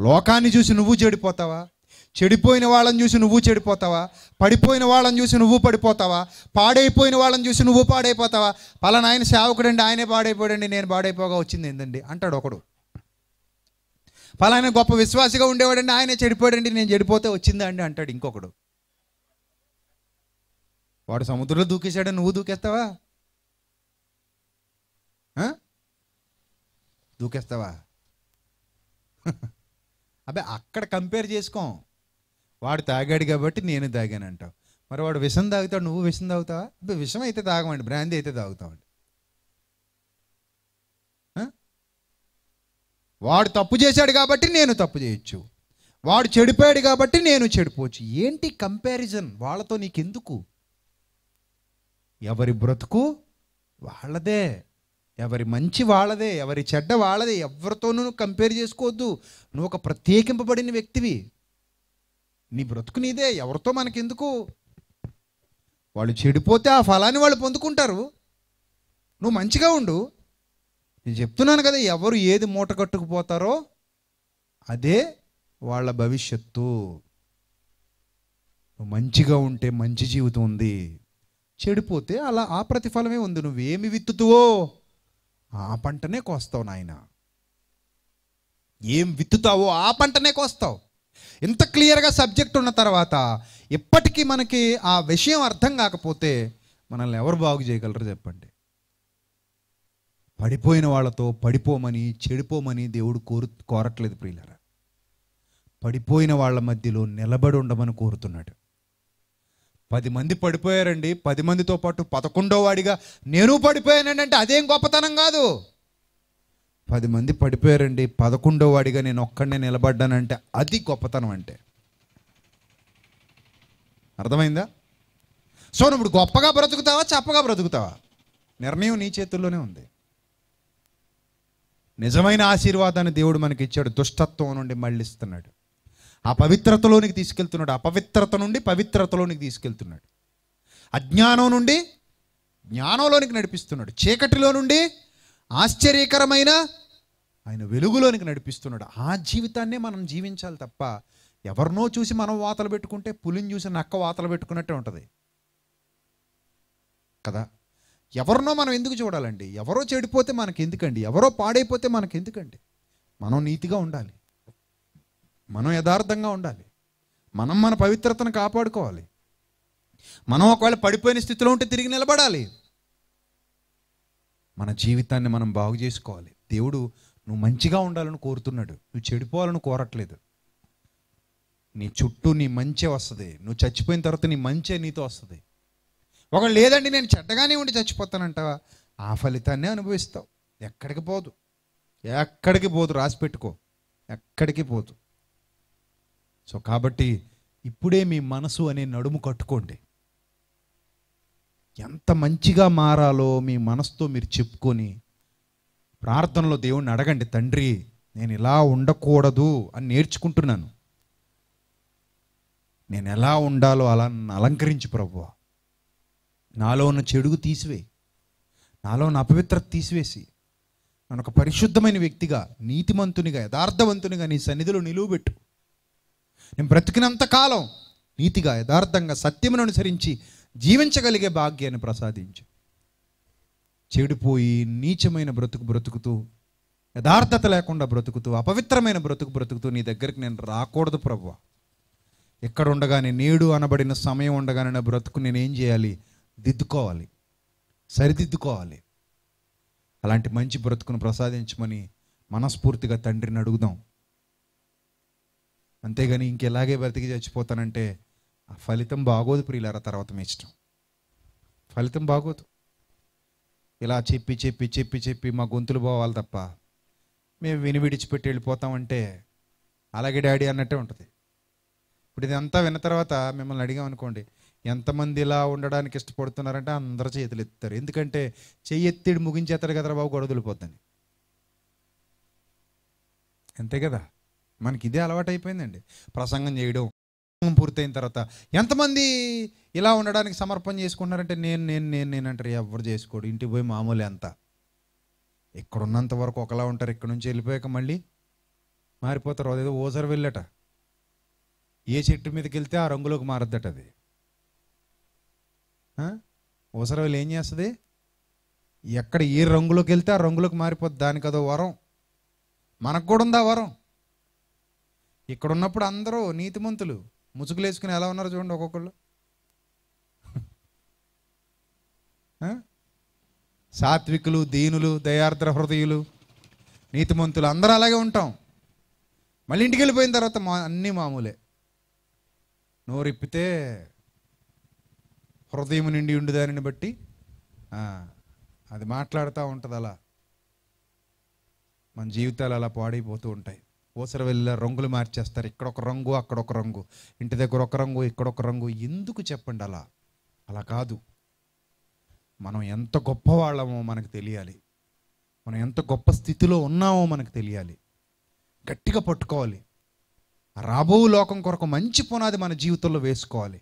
లోకాన్ని చూసి నువ్వు చెడిపోతావా? చెడిపోయిన వాళ్ళని చూసి నువ్వు చెడిపోతావా? పడిపోయిన వాళ్ళని చూసి నువ్వు పడిపోతావా? పాడైపోయిన వాళ్ళని చూసి నువ్వు పాడైపోతావా? పలానా ఆయన సేవకుడండి ఆయనే పాడైపోయాడండి నేను పాడైపోగా వచ్చింది ఏందండి? అంటాడు ఒకడు. పలానా గొప్ప విశ్వాసిగా ఉండేవాడండి ఆయనే చెడిపోయాడండి నేను చెడిపోతే వచ్చిందా అండి? అంటాడు ఇంకొకడు. వాడు సముద్రంలో దూకేశాడని నువ్వు దూకేస్తావా? దూకేస్తావా? <laughs> అబ్బే అక్కడ కంపేర్ చేసుకోం. వాడు తాగాడు కాబట్టి నేను తాగాను అంటావు మరి వాడు విషం తాగుతాడు నువ్వు విషం తాగుతావా? విషం అయితే తాగమండి బ్రాందీ అయితే తాగుతామండి. వాడు తప్పు చేశాడు కాబట్టి నేను తప్పు చేయొచ్చు. వాడు చెడిపోయాడు కాబట్టి నేను చెడిపోవచ్చు. ఏంటి కంపారిజన్ వాళ్ళతో నీకెందుకు? ఎవరి బ్రతుకు వాళ్ళదే. ఎవరి మంచి వాళ్ళదే ఎవరి చెడ్డ వాళ్ళదే. ఎవరితోనూ కంపేర్ చేసుకోవద్దు. నువ్వు ఒక ప్రత్యేకింపబడిన వ్యక్తివి. నీ బ్రతుకు నీదే ఎవరితో మనకెందుకు? వాళ్ళు చెడిపోతే ఆ ఫలాన్ని వాళ్ళు పొందుకుంటారు. నువ్వు మంచిగా ఉండు. నేను చెప్తున్నాను కదా ఎవరు ఏది మూట కట్టుకుపోతారో అదే వాళ్ళ భవిష్యత్తు. నువ్వు మంచిగా ఉంటే మంచి జీవితం ఉంది. చెడిపోతే అలా ఆ ప్రతిఫలమే ఉంది. నువ్వేమి విత్తుతువో ఆ పంటనే కోస్తావు నాయన. ఏం విత్తుతావో ఆ పంటనే కోస్తావు. ఇంత క్లియర్గా సబ్జెక్ట్ ఉన్న తర్వాత ఇప్పటికీ మనకి ఆ విషయం అర్థం కాకపోతే మనల్ని ఎవరు బాగు చేయగలరు చెప్పండి? పడిపోయిన వాళ్ళతో పడిపోమని చెడిపోమని దేవుడు కోరు కోరట్లేదు ప్రియులరా. పడిపోయిన వాళ్ళ మధ్యలో నిలబడి ఉండమని కోరుతున్నాడు. పది మంది పడిపోయారండి పది మందితో పాటు పదకొండో వాడిగా నేను పడిపోయానండి అంటే అదేం గొప్పతనం కాదు. పది మంది పడిపోయారండి. పదకొండో వాడిగా నేను ఒక్కడనే నిలబడ్డానంటే అది గొప్పతనం అంటే. అర్థమైందా? సో నువ్వు ఇప్పుడు గొప్పగా బ్రతుకుతావా చప్పగా బ్రతుకుతావా? నిర్ణయం నీ చేతుల్లోనే ఉంది. నిజమైన ఆశీర్వాదాన్ని దేవుడు మనకి ఇచ్చాడు దుష్టత్వం నుండి మళ్ళిస్తున్నాడు. ఆ పవిత్రతలోనికి తీసుకెళ్తున్నాడు. అపవిత్రత నుండి పవిత్రతలోనికి తీసుకెళ్తున్నాడు. అజ్ఞానం నుండి జ్ఞానంలోనికి నడిపిస్తున్నాడు. చీకటిలో నుండి ఆశ్చర్యకరమైన ఆయన వెలుగులోనికి నడిపిస్తున్నాడు. ఆ జీవితాన్నే మనం జీవించాలి తప్ప ఎవరినో చూసి మనం వాతలు పెట్టుకుంటే పులిని చూసి నక్క వాతలు పెట్టుకున్నట్టే ఉంటుంది. కదా? ఎవరినో మనం ఎందుకు చూడాలండి? ఎవరో చెడిపోతే మనకి ఎందుకండి ఎవరో పాడైపోతే మనకి ఎందుకండి మనం నీతిగా ఉండాలి. మనం యథార్థంగా ఉండాలి. మనం మన పవిత్రతను కాపాడుకోవాలి. మనం ఒకవేళ పడిపోయిన స్థితిలో ఉంటే తిరిగి నిలబడాలి. మన జీవితాన్ని మనం బాగు చేసుకోవాలి. దేవుడు నువ్వు మంచిగా ఉండాలని కోరుతున్నాడు. నువ్వు చెడిపోవాలని కోరట్లేదు. నీ చుట్టూ నీ మంచే వస్తుంది. నువ్వు చచ్చిపోయిన తర్వాత నీ మంచే నీతో వస్తుంది. ఒకళ్ళు లేదండి నేను చెడ్డగానే ఉండి చచ్చిపోతానంటావా? ఆ ఫలితాన్నే అనుభవిస్తావు. ఎక్కడికి పోదు. ఎక్కడికి పోదు రాసి పెట్టుకో. ఎక్కడికి పోదు. సో కాబట్టి ఇప్పుడే మీ మనసు అనే నడుము కట్టుకోండి. ఎంత మంచిగా మారాలో మీ మనసుతో మీరు చెప్పుకొని ప్రార్థనలో దేవుణ్ణి అడగండి తండ్రి నేను ఇలా ఉండకూడదు అని నేర్చుకుంటున్నాను. నేను ఎలా ఉండాలో అలా అలంకరించు అలంకరించి నాలో ఉన్న చెడుగు తీసివే. నాలో ఉన్న అపవిత్రత తీసివేసి. నన్ను ఒక పరిశుద్ధమైన వ్యక్తిగా నీతిమంతునిగా యథార్థవంతునిగా నీ సన్నిధిలో నిలువబెట్టు నేను బ్రతికినంత కాలం నీతిగా యథార్థంగా సత్యమును అనుసరించి జీవించగలిగే భాగ్యాన్ని ప్రసాదించు. చెడిపోయి నీచమైన బ్రతుకు బ్రతుకుతూ యథార్థత లేకుండా బ్రతుకుతూ అపవిత్రమైన బ్రతుకు బ్రతుకుతూ నీ దగ్గరికి నేను రాకూడదు ప్రభు ఎక్కడ ఉండగానే నేడు అనబడిన సమయం ఉండగానే నా బ్రతుకు నేను ఏం చేయాలి? దిద్దుకోవాలి. సరిదిద్దుకోవాలి. అలాంటి మంచి బ్రతుకును ప్రసాదించమని మనస్ఫూర్తిగా తండ్రిని అడుగుదాం. అంతేగాని ఇంకెలాగే బ్రతికి చచ్చిపోతానంటే ఆ ఫలితం బాగోదు ప్రియులారా తర్వాత మీ ఇష్టం. ఫలితం బాగోదు. ఇలా చెప్పి చెప్పి చెప్పి చెప్పి మా గొంతులు పోవాలి తప్ప మేము విని విడిచిపెట్టి వెళ్ళిపోతామంటే అలాగే డాడీ అన్నట్టే ఉంటుంది. ఇప్పుడు ఇదంతా విన్న తర్వాత మిమ్మల్ని అడిగామనుకోండి ఎంతమంది ఇలా ఉండడానికి ఇష్టపడుతున్నారంటే అందరూ చేతులు ఎత్తారు ఎందుకంటే చెయ్యి ఎత్తిడి ముగించేస్తారు కదా బాబు గొడవలిపోద్దని అంతే కదా? మనకి ఇదే అలవాటు అయిపోయిందండి ప్రసంగం చేయడం పూర్తయిన తర్వాత ఎంతమంది ఇలా ఉండడానికి సమర్పణ చేసుకుంటున్నారంటే నేను నేను నేను నేను అంటారు. ఎవరు చేసుకోడు. ఇంటికి పోయి మామూలు ఎంత ఇక్కడ ఉన్నంత వరకు ఒకలా ఉంటారు. ఇక్కడ నుంచి వెళ్ళిపోయాక మళ్ళీ మారిపోతారు. అదేదో ఓసరు వెళ్ళట. ఏ చెట్టు మీదకి వెళ్తే ఆ రంగులోకి మారద్దట అది. ఆ? ఓసర వెళ్ళి ఏం చేస్తుంది? ఎక్కడ ఏ రంగులోకి వెళ్తే ఆ రంగులోకి మారిపోద్ది. దానికి అదో వరం. మనకు కూడా ఉందా వరం? ఇక్కడ ఉన్నప్పుడు అందరూ నీతిమంతులు. ముసుగులు వేసుకుని ఎలా ఉన్నారు చూడండి ఒక్కొక్కళ్ళు. సాత్వికులు దీనులు దయార్ద్ర హృదయులు నీతిమంతులు అందరూ అలాగే ఉంటాం. మళ్ళీ ఇంటికి వెళ్ళిపోయిన తర్వాత మా అన్నీ మామూలే. నోరిప్పితే హృదయం నిండి ఉండి దానిని బట్టి అది మాట్లాడుతూ ఉంటుంది అలా మన జీవితాలు అలా పాడైపోతూ ఉంటాయి. ఓసర వెళ్ళి రంగులు మార్చేస్తారు. ఇక్కడ ఒక రంగు అక్కడ ఒక రంగు. ఇంటి దగ్గర ఒక రంగు ఇక్కడ ఒక రంగు. ఎందుకు చెప్పండి అలా? అలా కాదు. మనం ఎంత గొప్పవాళ్ళమో మనకు తెలియాలి. మనం ఎంత గొప్ప స్థితిలో ఉన్నామో మనకు తెలియాలి. గట్టిగా పట్టుకోవాలి. రాబో లోకం కొరకు మంచి పునాది మన జీవితంలో వేసుకోవాలి.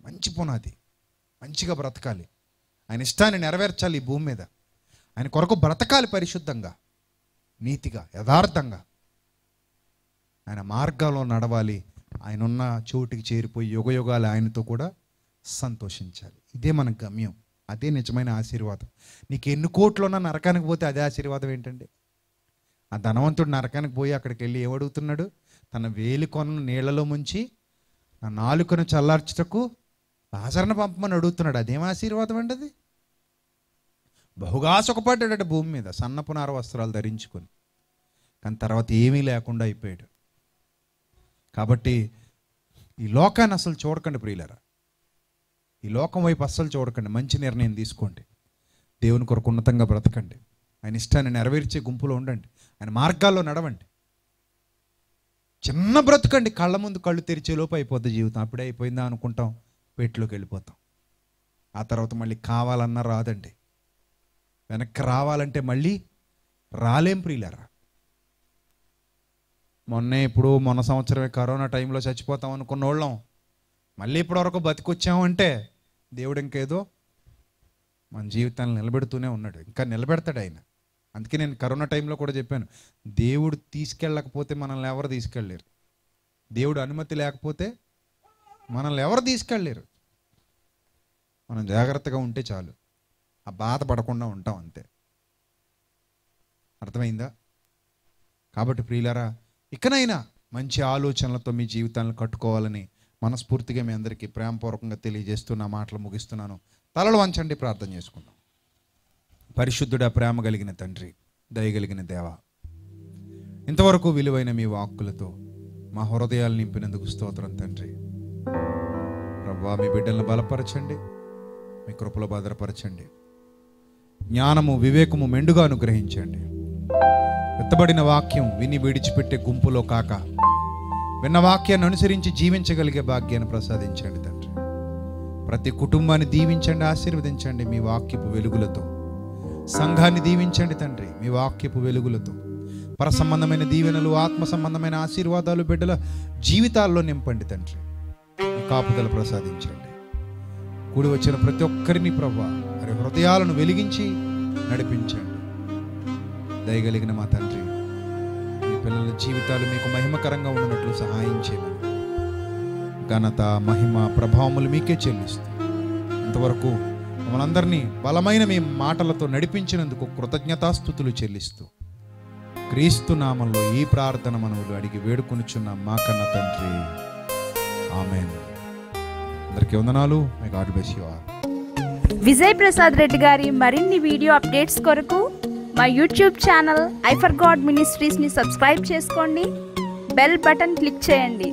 మంచి పునాది. మంచిగా బ్రతకాలి. ఆయన ఇష్టాన్ని నెరవేర్చాలి ఈ భూమి మీద. ఆయన కొరకు బ్రతకాలి పరిశుద్ధంగా. నీతిగా యథార్థంగా. ఆయన మార్గాల్లో నడవాలి. ఆయన ఉన్న చోటికి చేరిపోయి యుగయుగాలు ఆయనతో కూడా సంతోషించాలి. ఇదే మన గమ్యం. అదే నిజమైన ఆశీర్వాదం. నీకు ఎన్ని కోట్లున్నా నరకానికి పోతే అదే ఆశీర్వాదం ఏంటండి? ఆ ధనవంతుడు నరకానికి పోయి అక్కడికి వెళ్ళి ఏమడుగుతున్నాడు? తన వేలి కొనను నీళ్ళలో ముంచి నా నాలుకను చల్లార్చుటకు ఆచరణ పంపమని అడుగుతున్నాడు. అదేం ఆశీర్వాదం అండి అది? బహుగా సుఖపడ్డాడట భూమి మీద సన్నపునార వస్త్రాలు ధరించుకొని. కానీ తర్వాత ఏమీ లేకుండా అయిపోయాడు. కాబట్టి ఈ లోకాన్ని అసలు చూడకండి ప్రియులరా. ఈ లోకం వైపు అస్సలు చూడకండి. మంచి నిర్ణయం తీసుకోండి. దేవుని కొరకు ఉన్నతంగా బ్రతకండి. ఆయన ఇష్టాన్ని నెరవేర్చే గుంపులో ఉండండి. ఆయన మార్గాల్లో నడవండి. చిన్న బ్రతకండి. కళ్ళ ముందు కళ్ళు తెరిచే లోపు అయిపోద్ది జీవితం. అప్పుడే అయిపోయిందా అనుకుంటాం. పెట్టులోకి వెళ్ళిపోతాం. ఆ తర్వాత మళ్ళీ కావాలన్నా రాదండి. వెనక్కి రావాలంటే మళ్ళీ రాలేం ప్రియులరా? మొన్నే ఇప్పుడు మొన్న సంవత్సరమే కరోనా టైంలో చచ్చిపోతాం అనుకున్న వాళ్ళం మళ్ళీ ఇప్పటివరకు బతికొచ్చామంటే దేవుడు ఇంకేదో మన జీవితాన్ని నిలబెడుతూనే ఉన్నాడు. ఇంకా నిలబెడతాడు ఆయన. అందుకే నేను కరోనా టైంలో కూడా చెప్పాను. దేవుడు తీసుకెళ్ళకపోతే మనల్ని ఎవరు తీసుకెళ్ళలేరు. దేవుడు అనుమతి లేకపోతే మనల్ని ఎవరు తీసుకెళ్ళలేరు. మనం జాగ్రత్తగా ఉంటే చాలు. ఆ బాధపడకుండా ఉంటాం అంతే. అర్థమైందా? కాబట్టి ప్రియులారా ఇకనైనా మంచి ఆలోచనలతో మీ జీవితాలను కట్టుకోవాలని మనస్ఫూర్తిగా మీ అందరికీ ప్రేమపూర్వకంగా తెలియజేస్తూ నా మాటలు ముగిస్తున్నాను. తలలు వంచండి ప్రార్థన చేసుకుందాం. పరిశుద్ధుడా ప్రేమ కలిగిన తండ్రి దయగలిగిన దేవ ఇంతవరకు విలువైన మీ వాక్కులతో మా హృదయాలు నింపినందుకు స్తోత్రం తండ్రి. ప్రభా మీ బిడ్డలను బలపరచండి మీ కృపలో భద్రపరచండి. జ్ఞానము వివేకము మెండుగా అనుగ్రహించండి. ఎత్తబడిన వాక్యం విని విడిచిపెట్టే గుంపులో కాక విన్న వాక్యాన్ని అనుసరించి జీవించగలిగే భాగ్యాన్ని ప్రసాదించండి తండ్రి. ప్రతి కుటుంబాన్ని దీవించండి ఆశీర్వదించండి మీ వాక్యపు వెలుగులతో. సంఘాన్ని దీవించండి తండ్రి మీ వాక్యపు వెలుగులతో. పర సంబంధమైన దీవెనలు ఆత్మ సంబంధమైన ఆశీర్వాదాలు బిడ్డల జీవితాల్లో నింపండి తండ్రి. మీ కాపుదల ప్రసాదించండి. కూడి వచ్చిన ప్రతి ఒక్కరిని ప్రభా వారి హృదయాలను వెలిగించి నడిపించండి. దయగలిగిన మా తండ్రి మీ పిల్లల జీవితాలు మీకు మహిమకరంగా ఉన్నట్లు సహాయం చేయమని. ఘనత మహిమ ప్రభావములు మీకే చెల్లిస్తూ ఇంతవరకు మనందరినీ బలమైన మీ మాటలతో నడిపించినందుకు కృతజ్ఞతాస్థుతులు చెల్లిస్తూ క్రీస్తు నామంలో ఈ ప్రార్థన మనవులు అడిగి వేడుకొనిచున్న మా కన్న తండ్రి. ఆమెన్. అందరికీ వందనాలు. May God bless you R Vijay Prasad Reddy గారి మరిన్ని వీడియో అప్డేట్స్ కొరకు మా YouTube channel eye for God మినిస్ట్రీస్ని subscribe చేసుకోండి. బెల్ బటన్ క్లిక్ చేయండి.